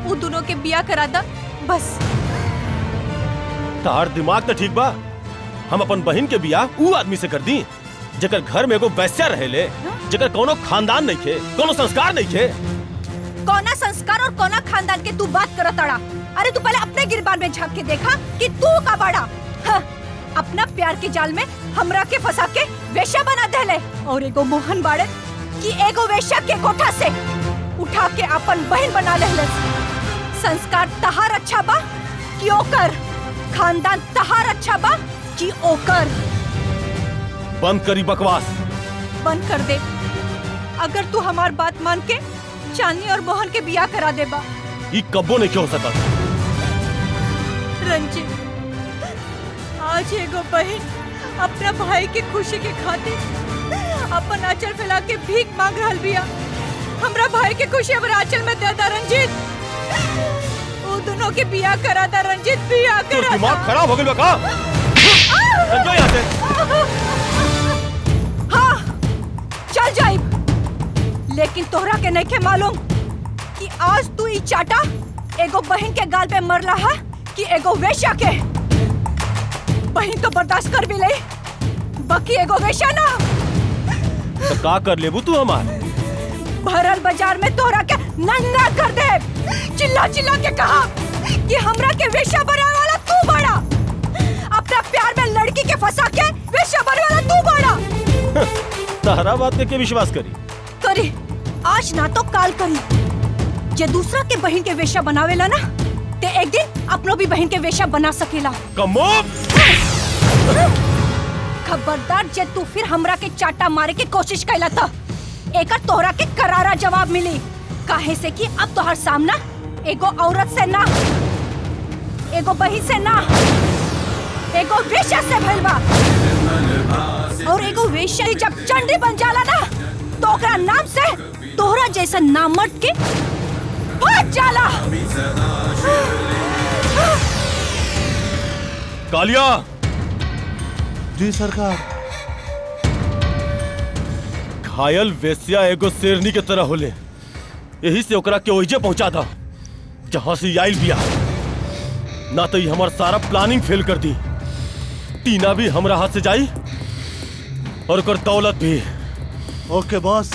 वो दोनों के बिया करा दा बस। तार दिमाग तो ठीक बा। हम अपन बहन के बिया ऊ आदमी से कर दी। जेकर घर में एगो वैश्या रहेले जेकर कोनो खानदान नहीं खे कोनो संस्कार नहीं खे। कोना संस्कार और कोना खानदान के तू बात करत अड़ा? अरे तू पहले अपने गिरबान में झाँक के देखा कि तू का बड़ा। हाँ, अपना प्यार के जाल में हमरा के फंसा के वेश्या बना देले। और एगो मोहन बाड़े कि एगो वेश्या के कोठा से उठा के अपन बहन बना लेले। संस्कार तहार अच्छा बा कि ओकर। खानदान तहार अच्छा बा कि ओकर। बंद करी बकवास। बंद कर दे। अगर तू हमार बात मान के चांदनी और मोहन के बिया करा दे बा। ई कब्बो नहीं हो सकत? रंजीत आज एगो बहन अपना भाई के खुशी के खातिर अपन आंचल फैला के भीख मांग रहल बिया। हमरा भाई के खुशी अब आंचल में दे दा रंजीत। वो दोनों के बिया करा दा रंजीत बिया करा दिमाग खराब हो गइल बा का? चल यहाँ से। हाँ चल जाई लेकिन तोहरा के नहीं के मालूम कि आज तू ई चाटा एगो बहन के गाल पे मरला है? कि एगो वेश्या के। बहन तो बर्दाश्त कर भी ले। बाकी एगो वेश्या ना। तो का कर लेबू तू हमार? भरल बाज़ार में तोहरा के नंगा कर दे। चिल्ला चिल्ला के कहा कि हमरा के वेश्या बनाने वाला तू बड़ा। अपना प्यार में लड़की के फंसा के वेश्या बनने वाला तू बड़ा। तहरा बात के, के विश्वास करी? करी आज ना तो काल करी। जे दूसरा के बहन के वेश्या बनावेला ना ते एक दिन अपनो भी बहन के वेश्या बना सकेला। कमो। खबरदार जे तू फिर हमरा के चाटा मारे के कोशिश कैला था एकर तोहरा के करारा जवाब मिली। काहे से कि अब तोहर सामना एगो औरत से ना एगो बही से ना एगो वेश्या से भइल बा। और एगो वेश्या जब चंडी बन जाला ना तो ओकरा नाम से तोहरा जैसा नामर्द के जाला। कालिया। जी सरकार। घायल वेश्या एगो शेरनी के तरह होले। यही से ओकरा के ओइजे पहुँचा था जहाँ से ई आइल बिया। ना तो ई हमार सारा प्लानिंग फेल कर दी। टीना भी हमरा हाथ से जाई और ओकर दौलत भी। Okay boss.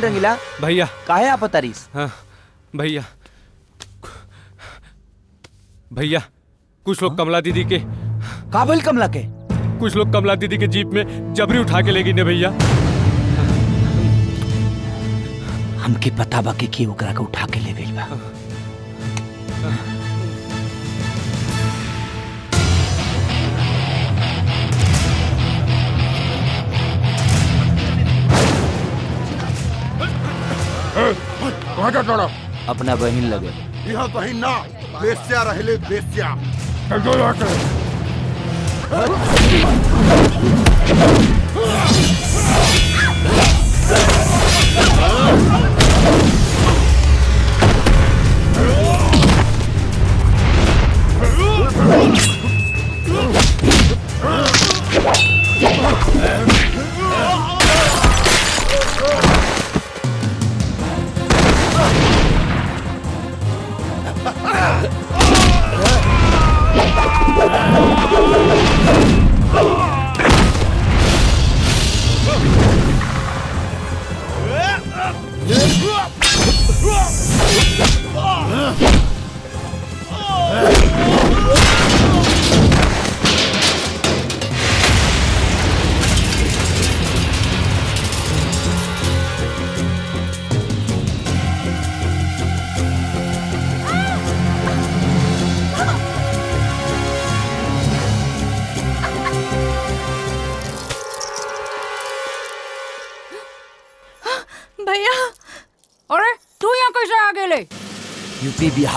काबिल रंगीला भैया। काहे आप तारीस हाँ भैया। भैया कुछ लोग कमला दीदी के काबिल कमला के? कुछ लोग कमला दीदी के जीप में जबरी उठा के ले गई ने भैया। हमके पता बा कि के ओकरा के उठा के ले गइल बा। कहाँ अपना बहन लगे। यहाँ कहीं ना बेस्या रहले बेस्या। चल यहाँ से। Ah!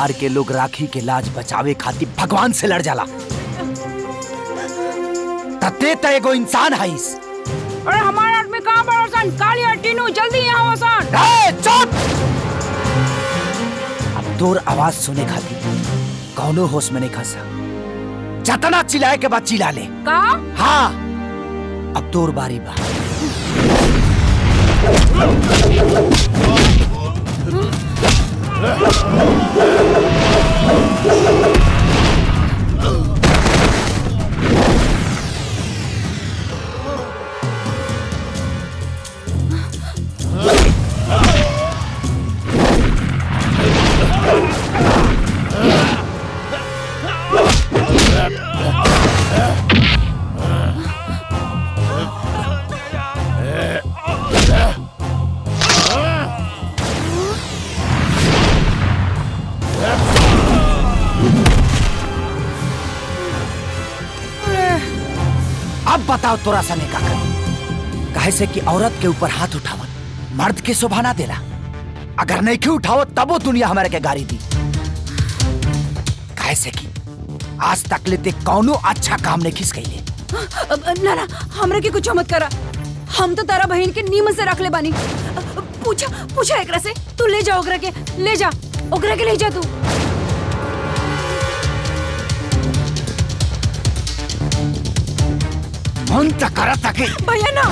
बिहार के लोग राखी के लाज बचावे खातिर भगवान से लड़ जाला। तते त एगो इंसान हईस अरे हमारा आदमी कहाँ पर सन? काली टीनू जल्दी यहाँ वसन ए, चुप! अब तोर आवाज़ सुने खातिर कौनो होश में नहीं खसा। जतना चिल्लाए के बाद चिल्ला ले। का? हाँ। अब तोर बारी बा। Let's go. तोरा सने का करी कहे से कि औरत के ऊपर हाथ उठावत, मर्द के शोभा ना देला। अगर नहीं के उठावत, तबो दुनिया हमारे के गाड़ी दी। कहे से कि आज तक लेते कौनो अच्छा काम नहीं खिस गई ना ना, हमरा के कुछ मत करा। हम तो तारा बहन के नीमन से रख ले बानी। पूछा पूछा एकरा से। तू ले जा ओकरा के, ले जा। ओकरा के ले जा तू। करत के भैया ना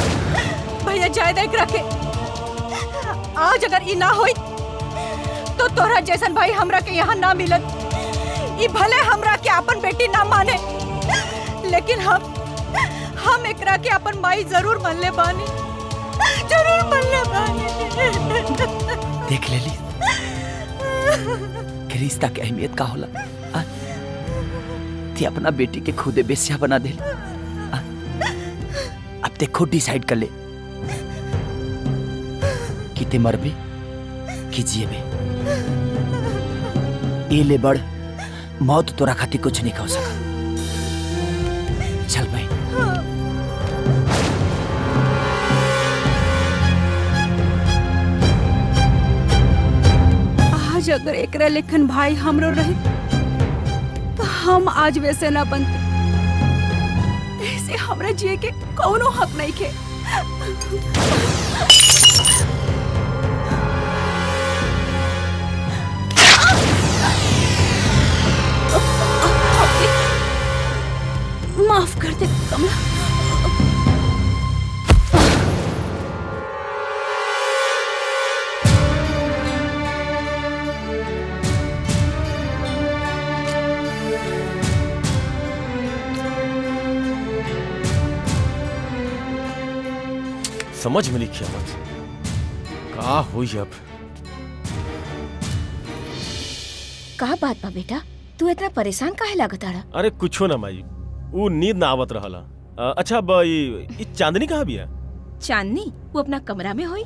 भैया जायद एक रखे। आज अगर ई ना होई तो तोरा जैसन भाई हमरा के यहाँ ना मिलत। ई भले हमरा के अपन बेटी ना माने लेकिन हम हम एकरा के अपन माई ज़रूर मान ले बानी। ज़रूर मान ले बानी। देख लेली। कि रिश्ता के अहमियत का होला? ते अपना बेटी के खुदे बेस्या बना दे अब ते खुद डिसाइड कर ले। कि ते मरबे कि जिएबे ए ले बड़ मौत तोरा खातिर कुछ नहीं कह सका। चल भाई। आज अगर एकरा लेखन भाई हमरो रहे तो हम आज वैसे ना बनते। जिए के कौनो हक नहीं के माफ़ कर दे कमला। समझ में लिखिया मत। का हुई अब? का बात बा बेटा? तू इतना परेशान काहे लागत आड़ा अरे कुछो ना माई वो नींद ना आवत रहा आ, अच्छा अब ई ई चांदनी कहाँ है? चांदनी? वो अपना कमरा में होई?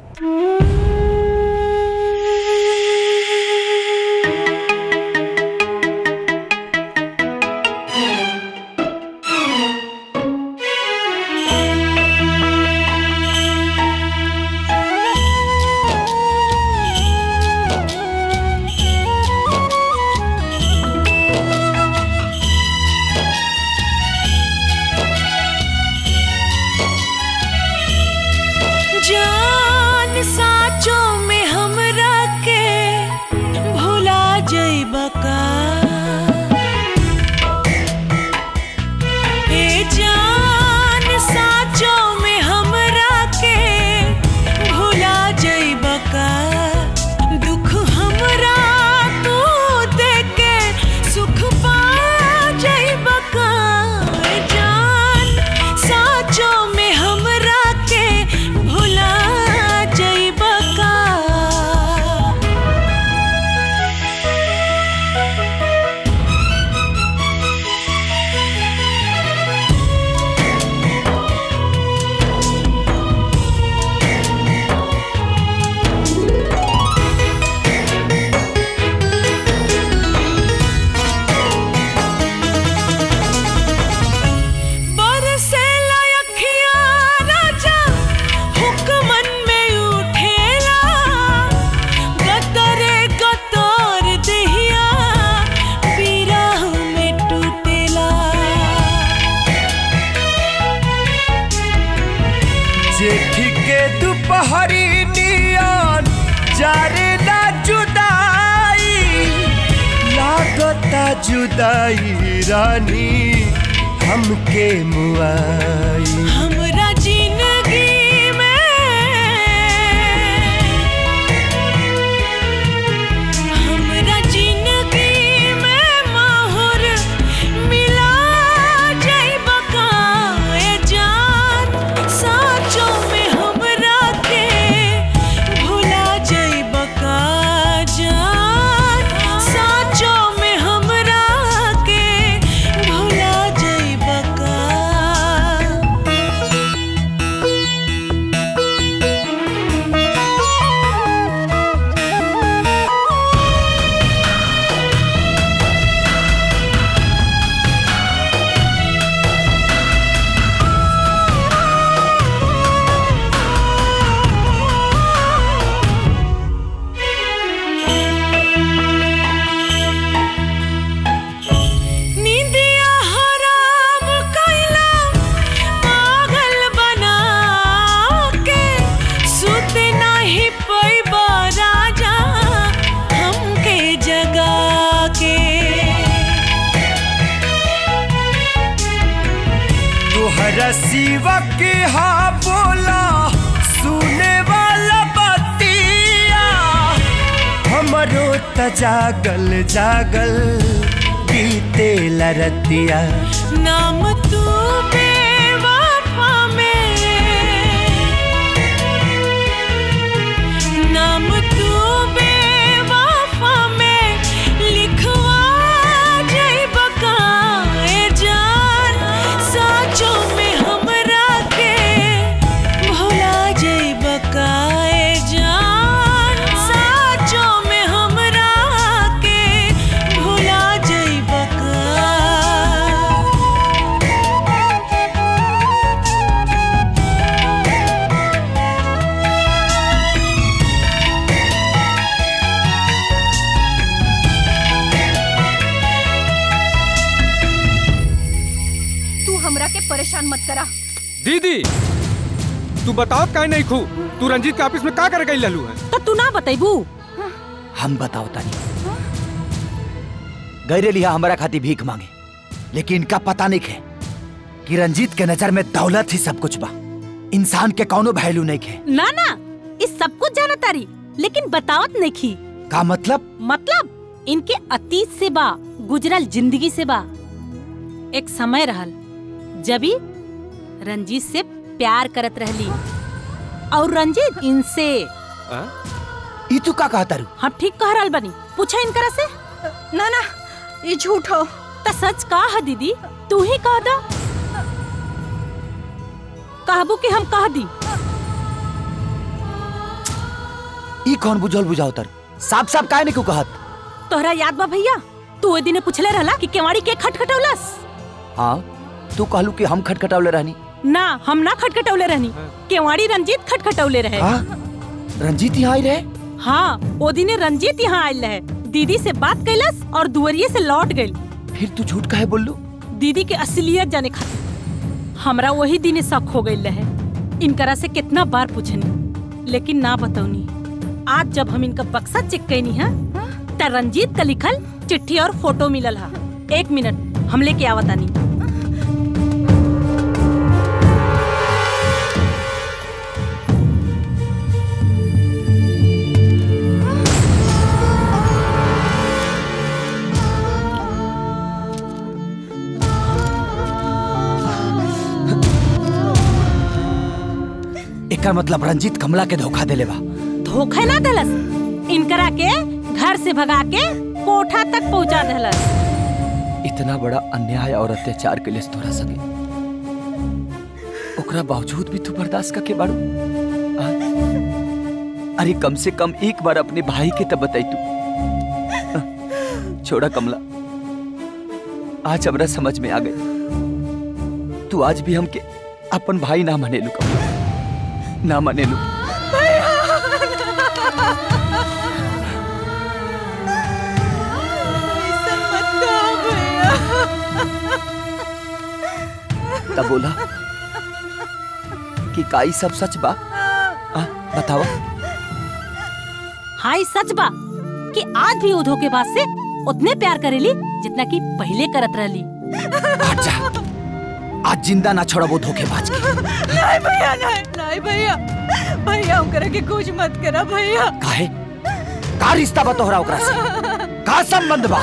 गैरे लिया हमारा खाती भीख मांगे। लेकिन इनका पता नहीं है कि रंजीत के नज़र में दौलत ही सब कुछ बा। इंसान के कौनो वैल्यू नहीं है। ना ना इस सब कुछ जाना तारी लेकिन बतावत नहीं। की का मतलब? मतलब इनके अतीत से बा गुजरल ज़िंदगी से बा। एक समय रहल जबी रंजीत से प्यार करत रहली। और रंजीत इनसे ई तू का कहता रू? हम ठीक कह रहा बनी। पूछा इनकरा से? ना ना ये झूठ हो। त सच का है दीदी? तू ही कह दा। कहबू कि हम कह दी? ई कौन बुझल बुझाओ तर? साफ़ साफ़ काहे नहीं कहत? तोहरा याद बा भैया तू ओए दिने पूछले रहला कि केवाड़ी के खटखटौलस? हाँ तू कहलू कि हम खटखटावले रहनी। ना हम ना खटखटौले रहनी। केवाड़ी रंजीत खटखटौले रहे। हाँ? रंजीत यहाँ आई रहे? हाँ ओ दिने रंजीत यहाँ आयल रहे। दीदी से बात कैलस और दुवरिये से लौट गई। फिर तू झूठ का बोलो दीदी के असलियत जाने खातिर हमारा वही दिन शक हो गई रहे इनकरा से कितना बार पूछनी लेकिन ना बतौनी आज जब हम इनका बक्सा चेक कैनी है त रंजीत का लिखल चिट्ठी और फ़ोटो मिलल है। एक मिनट हम लेके आवतानी। एकर मतलब रंजीत कमला के धोखा देले बा। धोखा ना दलस? इनकरा के घर से भगा के कोठा तक पहुँचा दलस। इतना बड़ा अन्याय और अत्याचार के लिए तोरा सके ओकरा बावजूद भी तू बर्दाश्त करके बाड़ू। अरे कम से कम एक बार अपने भाई के तब बताई तू। छोड़ा कमला। आज हमरा समझ में आ गई। तू आज भी हमके अपन भाई ना मने लू कमला। ना मने तब बोला कि काई सब सच बा? आ, बतावा हाय सच बा? कि आज भी वो धोखेबाज से उतने प्यार करेली जितना कि पहले करत रहली। आज ज़िंदा ना छोड़ा वो धोखेबाज के। नहीं भैया नहीं नहीं भैया। भैया ओकरा के कुछ मत करा भैया। काहे? का रिश्ता बा तोहरा ओकरा से? का संबंध बा?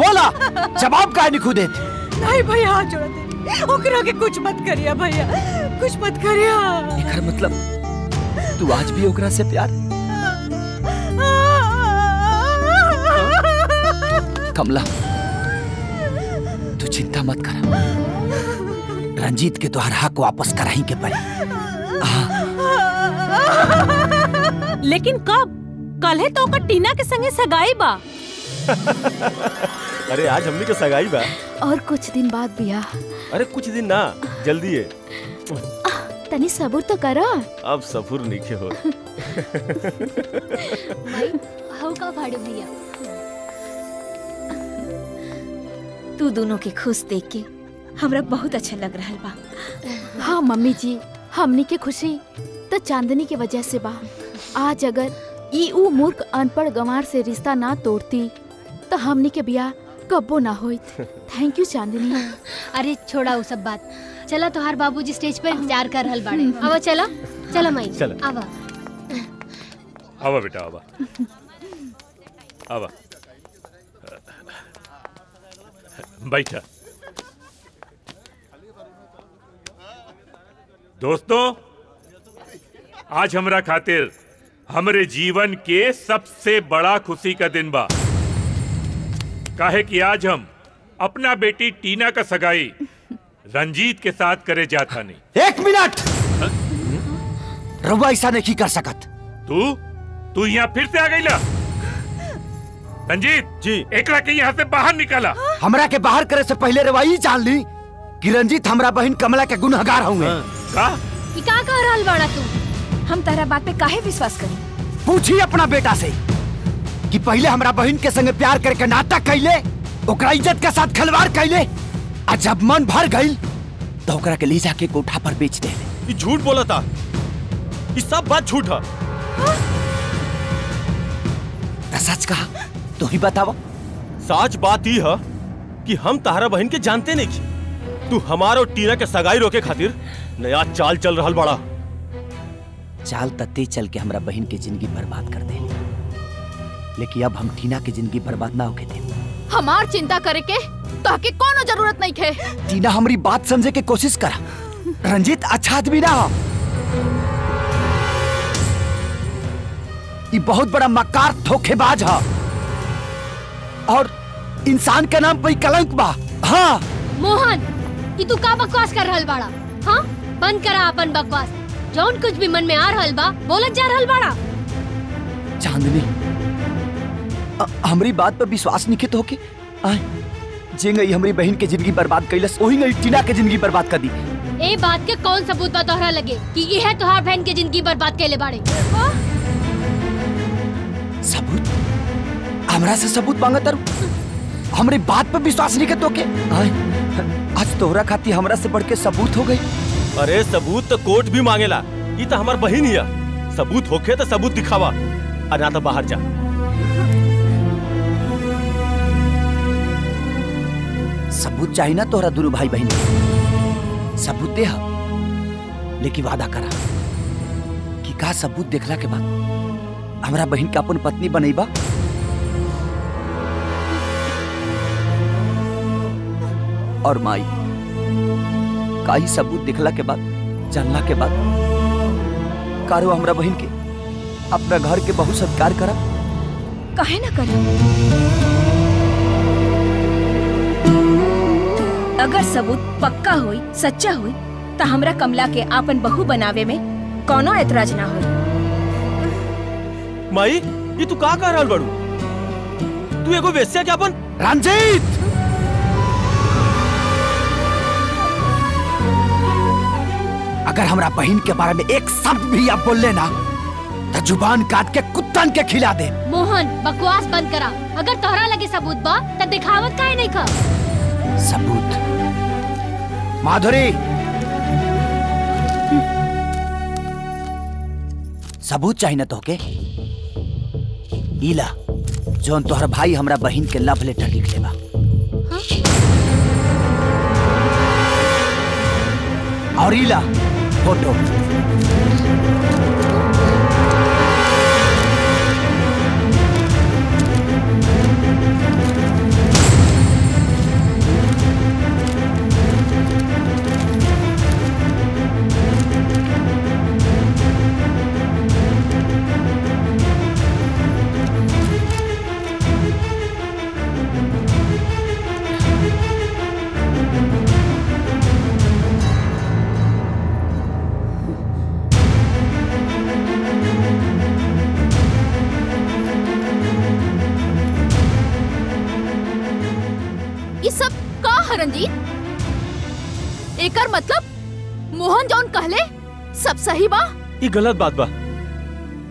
बोला जवाब काहे नहीं खुदे? नहीं भैया हाथ जोड़ा दे। ओकरा के कुछ मत करिया भैया। कुछ मत करिया। एकर मतलब तू आज भी ओकरा से प्यार? कमला तू चिंता मत कर। रंजीत के तोहर हक वापस कराही के पड़ी। लेकिन कब? कल है तो टीना के संगे सगाई बा। अरे आज हमनी के सगाई बा। और कुछ दिन बाद बियाह अरे कुछ दिन ना जल्दी है। तनी सबूर तो करा। अब सफुर नीचे हो। का भाड़े भैया तू दोनों के खुश देख के हमरा बहुत अच्छा लग रहा बा। हाँ मम्मी जी हमनी के खुशी तो चांदनी के वजह से बा। आज अगर ई ऊ मूर्ख अनपढ़ गंवार से रिश्ता ना तोड़ती तो हमनी के बियाह कब्बो ना होइत। Thank you Chandni. अरे छोड़ा वो सब बात। चला तोहार बाबूजी स्टेज पर इंतज़ार कर रहल बाड़े। आवा चला। चला माई। चला। आवा। आवा बेटा आवा। आवा। बैठा। दोस्तों आज हमरा खातिर हमरे जीवन के सबसे बड़ा खुशी का दिन बा। काहे कि आज हम अपना बेटी टीना का सगाई रंजीत के साथ करे जाता नहीं एक मिनट! रउआ ऐसा नहीं कर सकत। तू? तू यहाँ फिर से आ गई ला? रंजीत जी। एकरा के यहाँ से बाहर निकाला। हमरा के बाहर करे से पहले रउआ ई जान ली कि रंजीत हमरा बहन कमला के गुनहगार होंगे का? ई का कह रहल बाड़ा तू? हम तारा बात पे काहे विश्वास करी? पूछी अपना बेटा से कि पहले हमरा बहन के संगे प्यार करके नाटक कैले ओकरा इज़्ज़त के साथ खिलवाड़ कैले आ जब मन भर गई तो ओकरा के ले जाके कोठा पर बेच दे झूठ बोला था ये सब बात झूठ है। तो सच कहा तू ही बतावा। सच बात ही है कि हम तारा बहन के जानते नहीं की तू हमारा और टीना के सगाई रोके खातिर नया चाल चल रहल बड़ा। चाल तत्ते चल के हमरा बहन के ज़िंदगी बर्बाद कर दे लेकिन अब हम टीना के ज़िंदगी बर्बाद ना होके दे हमार चिंता करे के ताके कोनो ज़रूरत नहीं खे। टीना हमारी बात समझे के कोशिश कर। रंजीत अच्छा आदमी ना हो ये बहुत बड़ा मकार धोखेबाज है। और इंसान के नाम पे कलंक बा। हाँ। मोहन ई तू का बकवास कर रहल बाड़ा? हाँ? बंद करा अपन बकवास। जौन कुछ भी मन में आ रहल बा बोलत जा रहल बाड़ा। चांदनी हमरी बात पर विश्वास नहीं तो होके जे गई हमारी बहन के ज़िंदगी बर्बाद कैलस वही गई टीना के ज़िंदगी बर्बाद कर दी। ए बात के कौन सबूत बा तोहरा लगे कि ये है तोहार बहन के ज़िंदगी बर्बाद कैले बाड़े? सबूत? हमरा से सबूत मांगा तर। हमरे बात पर विश्वास नहीं के? आय आज तोहरा खाती हमरा से बढ़ के सबूत हो गई। अरे, सबूत तो कोर्ट भी मांगेला। ई तो हमार बहन हिया। सबूत होखे तो सबूत दिखावा। और ना तो बाहर जा। सबूत चाहिए ना तोहरा दोनों भाई बहन सबूत दे। लेकिन वादा करा कि का सबूत देखला के बाद हमारा बहन के अपन पत्नी बनेबा। और माई का ही सबूत देखला के बाद जानला के बाद कारो हमरा बहन के अपना घर के बहुत सत्कार करा। काहे ना करी? अगर सबूत पक्का हुई सच्चा हुई तो हमरा कमला के आपन बहू बनावे में कोनो ऐतराज ना हुई। माई ये तू का कह रहल बड़ू? तू एगो वेश्या के अपन? रंजीत! अगर हमरा बहन के बारे में एक शब्द भी आप बोल लेना तो ज़ुबान काट के कुत्तन के खिला दे। मोहन बकवास बंद करा। अगर तोहरा लगे सबूत बा त दिखावत काहे नहीं कर? सबूत? माधुरी। सबूत चाहिए ना तोहके? ईला जोन तोहर भाई हमरा बहन के लव लेटर लिख लेबा। और ईला फ़ोटो गलत बात बा।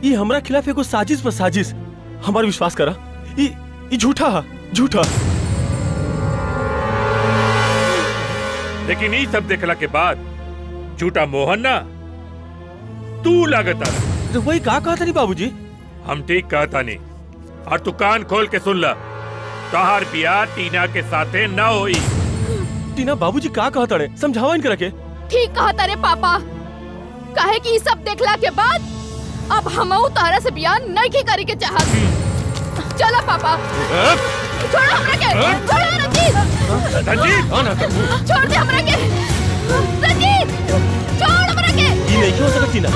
ये हमरा खिलाफ एगो साजिश पर साजिश। हमार विश्वास करा। ये ये झूठा हा झूठा। लेकिन ई सब देखला के बाद झूठा मोहन ना तू लागता तो वही का कहता नहीं बाबूजी? हम ठीक कहता नहीं और तू कान खोल के सुन ला तोहार बियाह टीना के साथे न होई। टीना बाबूजी का कहता रे समझावा इनके रखे ठीक कहता रे पापा। काहे कि सब देखला के बाद अब हम तारा से बयान नहीं की करे के चाहत चला पापा। छोड़ो हमरा के। छोड़ो रंजीत। रंजीत? छोड़ दे हमरा के। रंजीत छोड़ हमरा के। नहीं हो सकत टीना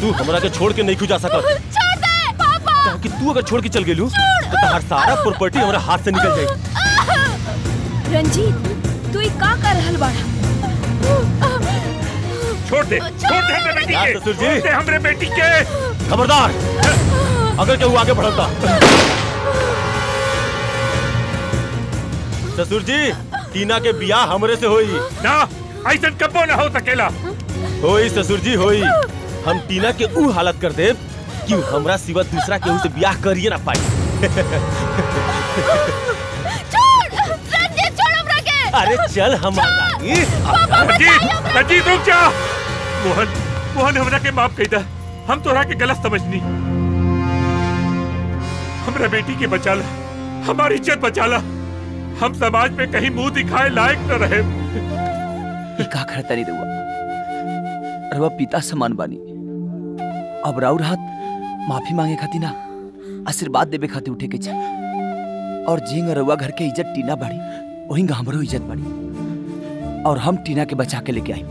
तू हमरा के छोड़ के नहीं क्यों जा सकत? छोड़ दे पापा। कि तू अगर छोड़ के चल गेलू तो तहार सारा प्रॉपर्टी हमरा हाथ से निकल जाई रंजीत तू ई का कर रहल बाड़ा? छोड़ दे छोड़ दे हमरे बेटी के ससुर जी। छोड़ दे हमरे बेटी के। खबरदार अगर केहू आगे बढ़ता ससुर जी टीना के बियाह हमरे से होई। ना ऐसा कबो ना हो सकेला। होई ससुर जी होई। हम टीना के ऊ हालत कर देब कि हमरा सिवा दूसरा केहू से बियाह करिए ना पाई। छोड़ छोड़ हमरा के अरे चल हमारा रंजीत रंजीत रुक जा। मोहन मोहन हमरा के माफ़ कही दा हम तोरा के गलत समझनी। हमरा बेटी के बचा ला हमारी इज़्ज़त बचा ला हम समाज में कहीं मुँह दिखाए लायक न रहे। का करता नहीं रहुआ रहुआ पिता समान बानी। अब राउर हाथ माफ़ी मांगे खाती ना, आशीर्वाद देवे खातिर उठे के चाहे। और जिंग रहुआ घर के इज़्ज़त टीना बढ़ी वही हमरो इज़्ज़त बढ़ी और हम टीना के बचा के लेके आई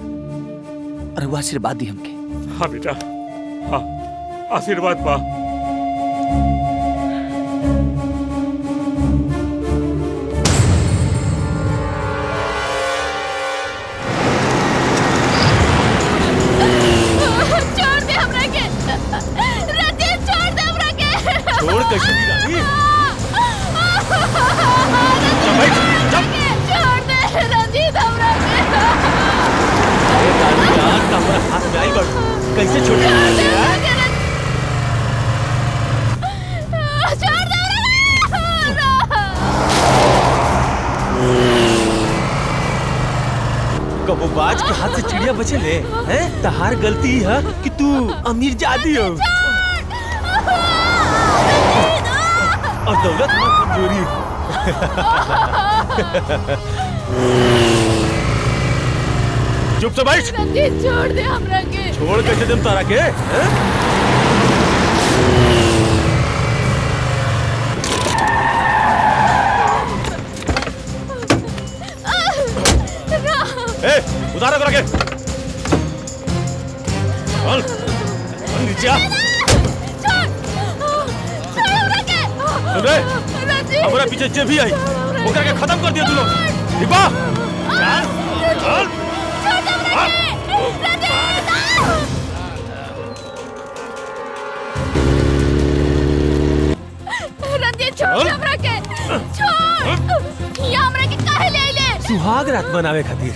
रहुआ आशीर्वाद दी हमके। हाँ बेटा। हाँ आशीर्वाद पा। से छुटकारा बाज के हाथ से चिड़िया बचे ले हैं? तहार गलती है कि तू अमीर जादी हो। और दौलत में कमज़ोरी चुप से बैठ। छोड़ दे हमरे। छोड़ कैसे दम तारा के हैं? ए, उतारो करा के चल चल नीचे आ। सुन रे हमारा पीछे जे भी आई ओकरा के खत्म कर दिया तू लोग ठीक छोड़ दे हमरा के। छोड़ ये हमरा के काहे ले आइले सुहाग रात बनावे खातिर।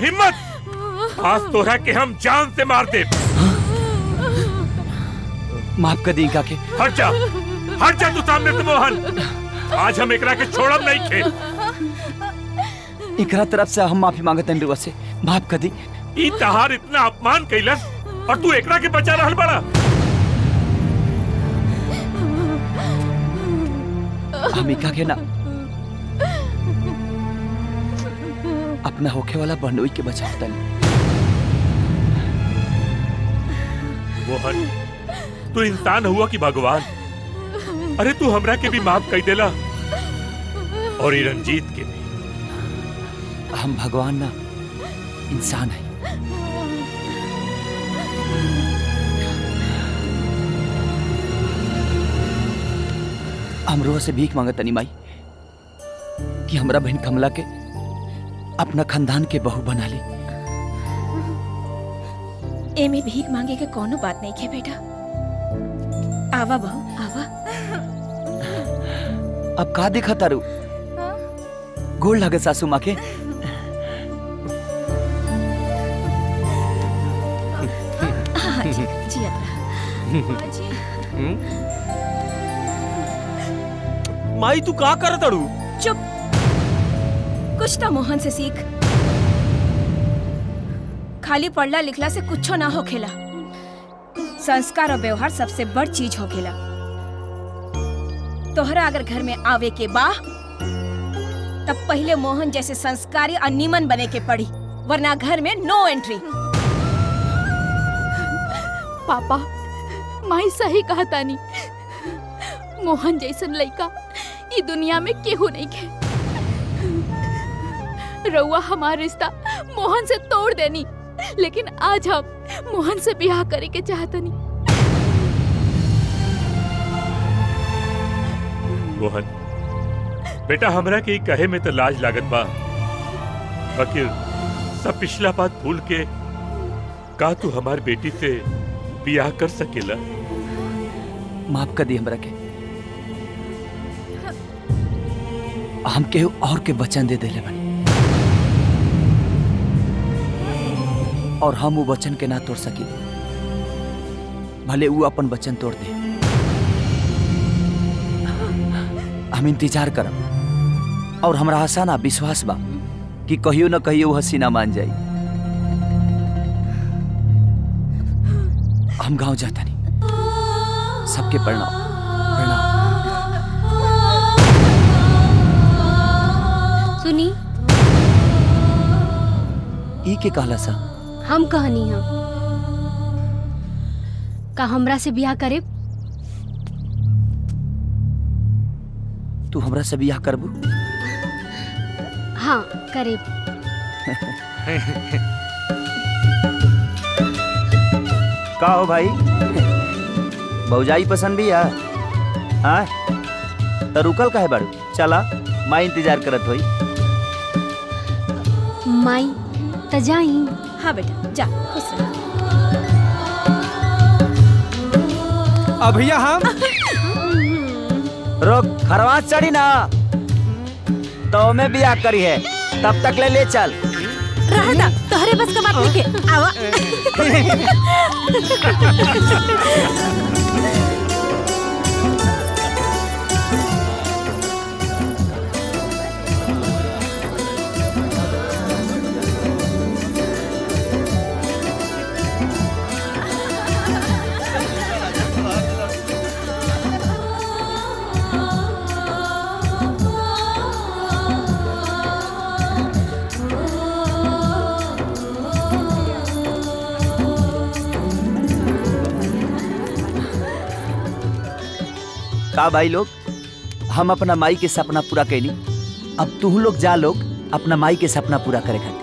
हिम्मत। आज तोरा के हम जान से मार दे माफ़ कर दी काके हट जा। हट जा तू सामने से मोहन। आज हम एकरा के छोड़ब नहीं खे। एकरा तरफ़ से हम माफ़ी मांगते हैं रुआ से। माफ़ कर दी। ई तहार इतना अपमान कैलस और तू एकरा के बचा रहल बड़ा। हम इका के ना अपना होखे वाला बहनोई के बचावता मोहन तू इंसान हुआ कि भगवान? अरे तू हमरा के भी माफ़ कर देला। और रंजीत के भी। हम भगवान ना इंसान है। हम रोह से भीख मांगत तनी माई कि हमरा बहन कमला के अपना खानदान के बहू बना ली। एमे भीख मांगे के कोनो बात नहीं है बेटा? आवा बहू आवा। अब का देखा तारू? गोल लगे सासू माँ के। हाँ रहा माई तू का कर तड़ू चुप। कुछ तो मोहन से सीख। खाली पढ़ला लिखला से कुछ ना हो खेला। संस्कार और व्यवहार सबसे बड़ चीज़ हो खेला। तोहरा अगर घर में आवे के बा, तब पहले मोहन जैसे संस्कारी और नीमन बने के पड़ी वरना घर में नो एंट्री पापा, माई सही कहा नहीं मोहन जैसन लड़का, ई दुनिया में केहू नहीं के रउआ हमार रिश्ता मोहन से तोड़ देनी। लेकिन आज हम मोहन से ब्याह करे के चाहतनी। मोहन बेटा हमरा के कहे में तो लाज लागत बा। बाकी सब पिछला बात भूल के का तू हमार बेटी से बियाह कर सकेला? माफ़ कर दी हमरा के। हम केहू और के वचन दे देले बनी। और हम वो वचन के ना तोड़ सकी। भले वो अपन वचन तोड़ दे। हम इंतज़ार करब। और हमरा आशा ना विश्वास बा कि कहियो न कहियो वो हसीना मान जाई। हम गाँव जाता नहीं। सबके प्रणाम। सुनी। ई के कहला सा? हम कहनी हम का हमरा से ब्याह करे तू हमरा से बियाह करबू? हाँ करे का हो भाई? भौजाई पसंद भी है? हाँ? तो रुकल का है बारू चला माँ इंतज़ार करत होई। माई त जाई। हाँ बेटा जा खुश रहा। अब भैया हम रोक खरवास चढ़ी ना। तो मैं बियाह करी है तब तक ले ले चल। रहता तोहरे बस का बात नहीं है आवा। का भाई लोग। हम अपना माई के सपना पूरा कैली अब तुह लोग जा लोग, अपना माई के सपना पूरा करे खातिर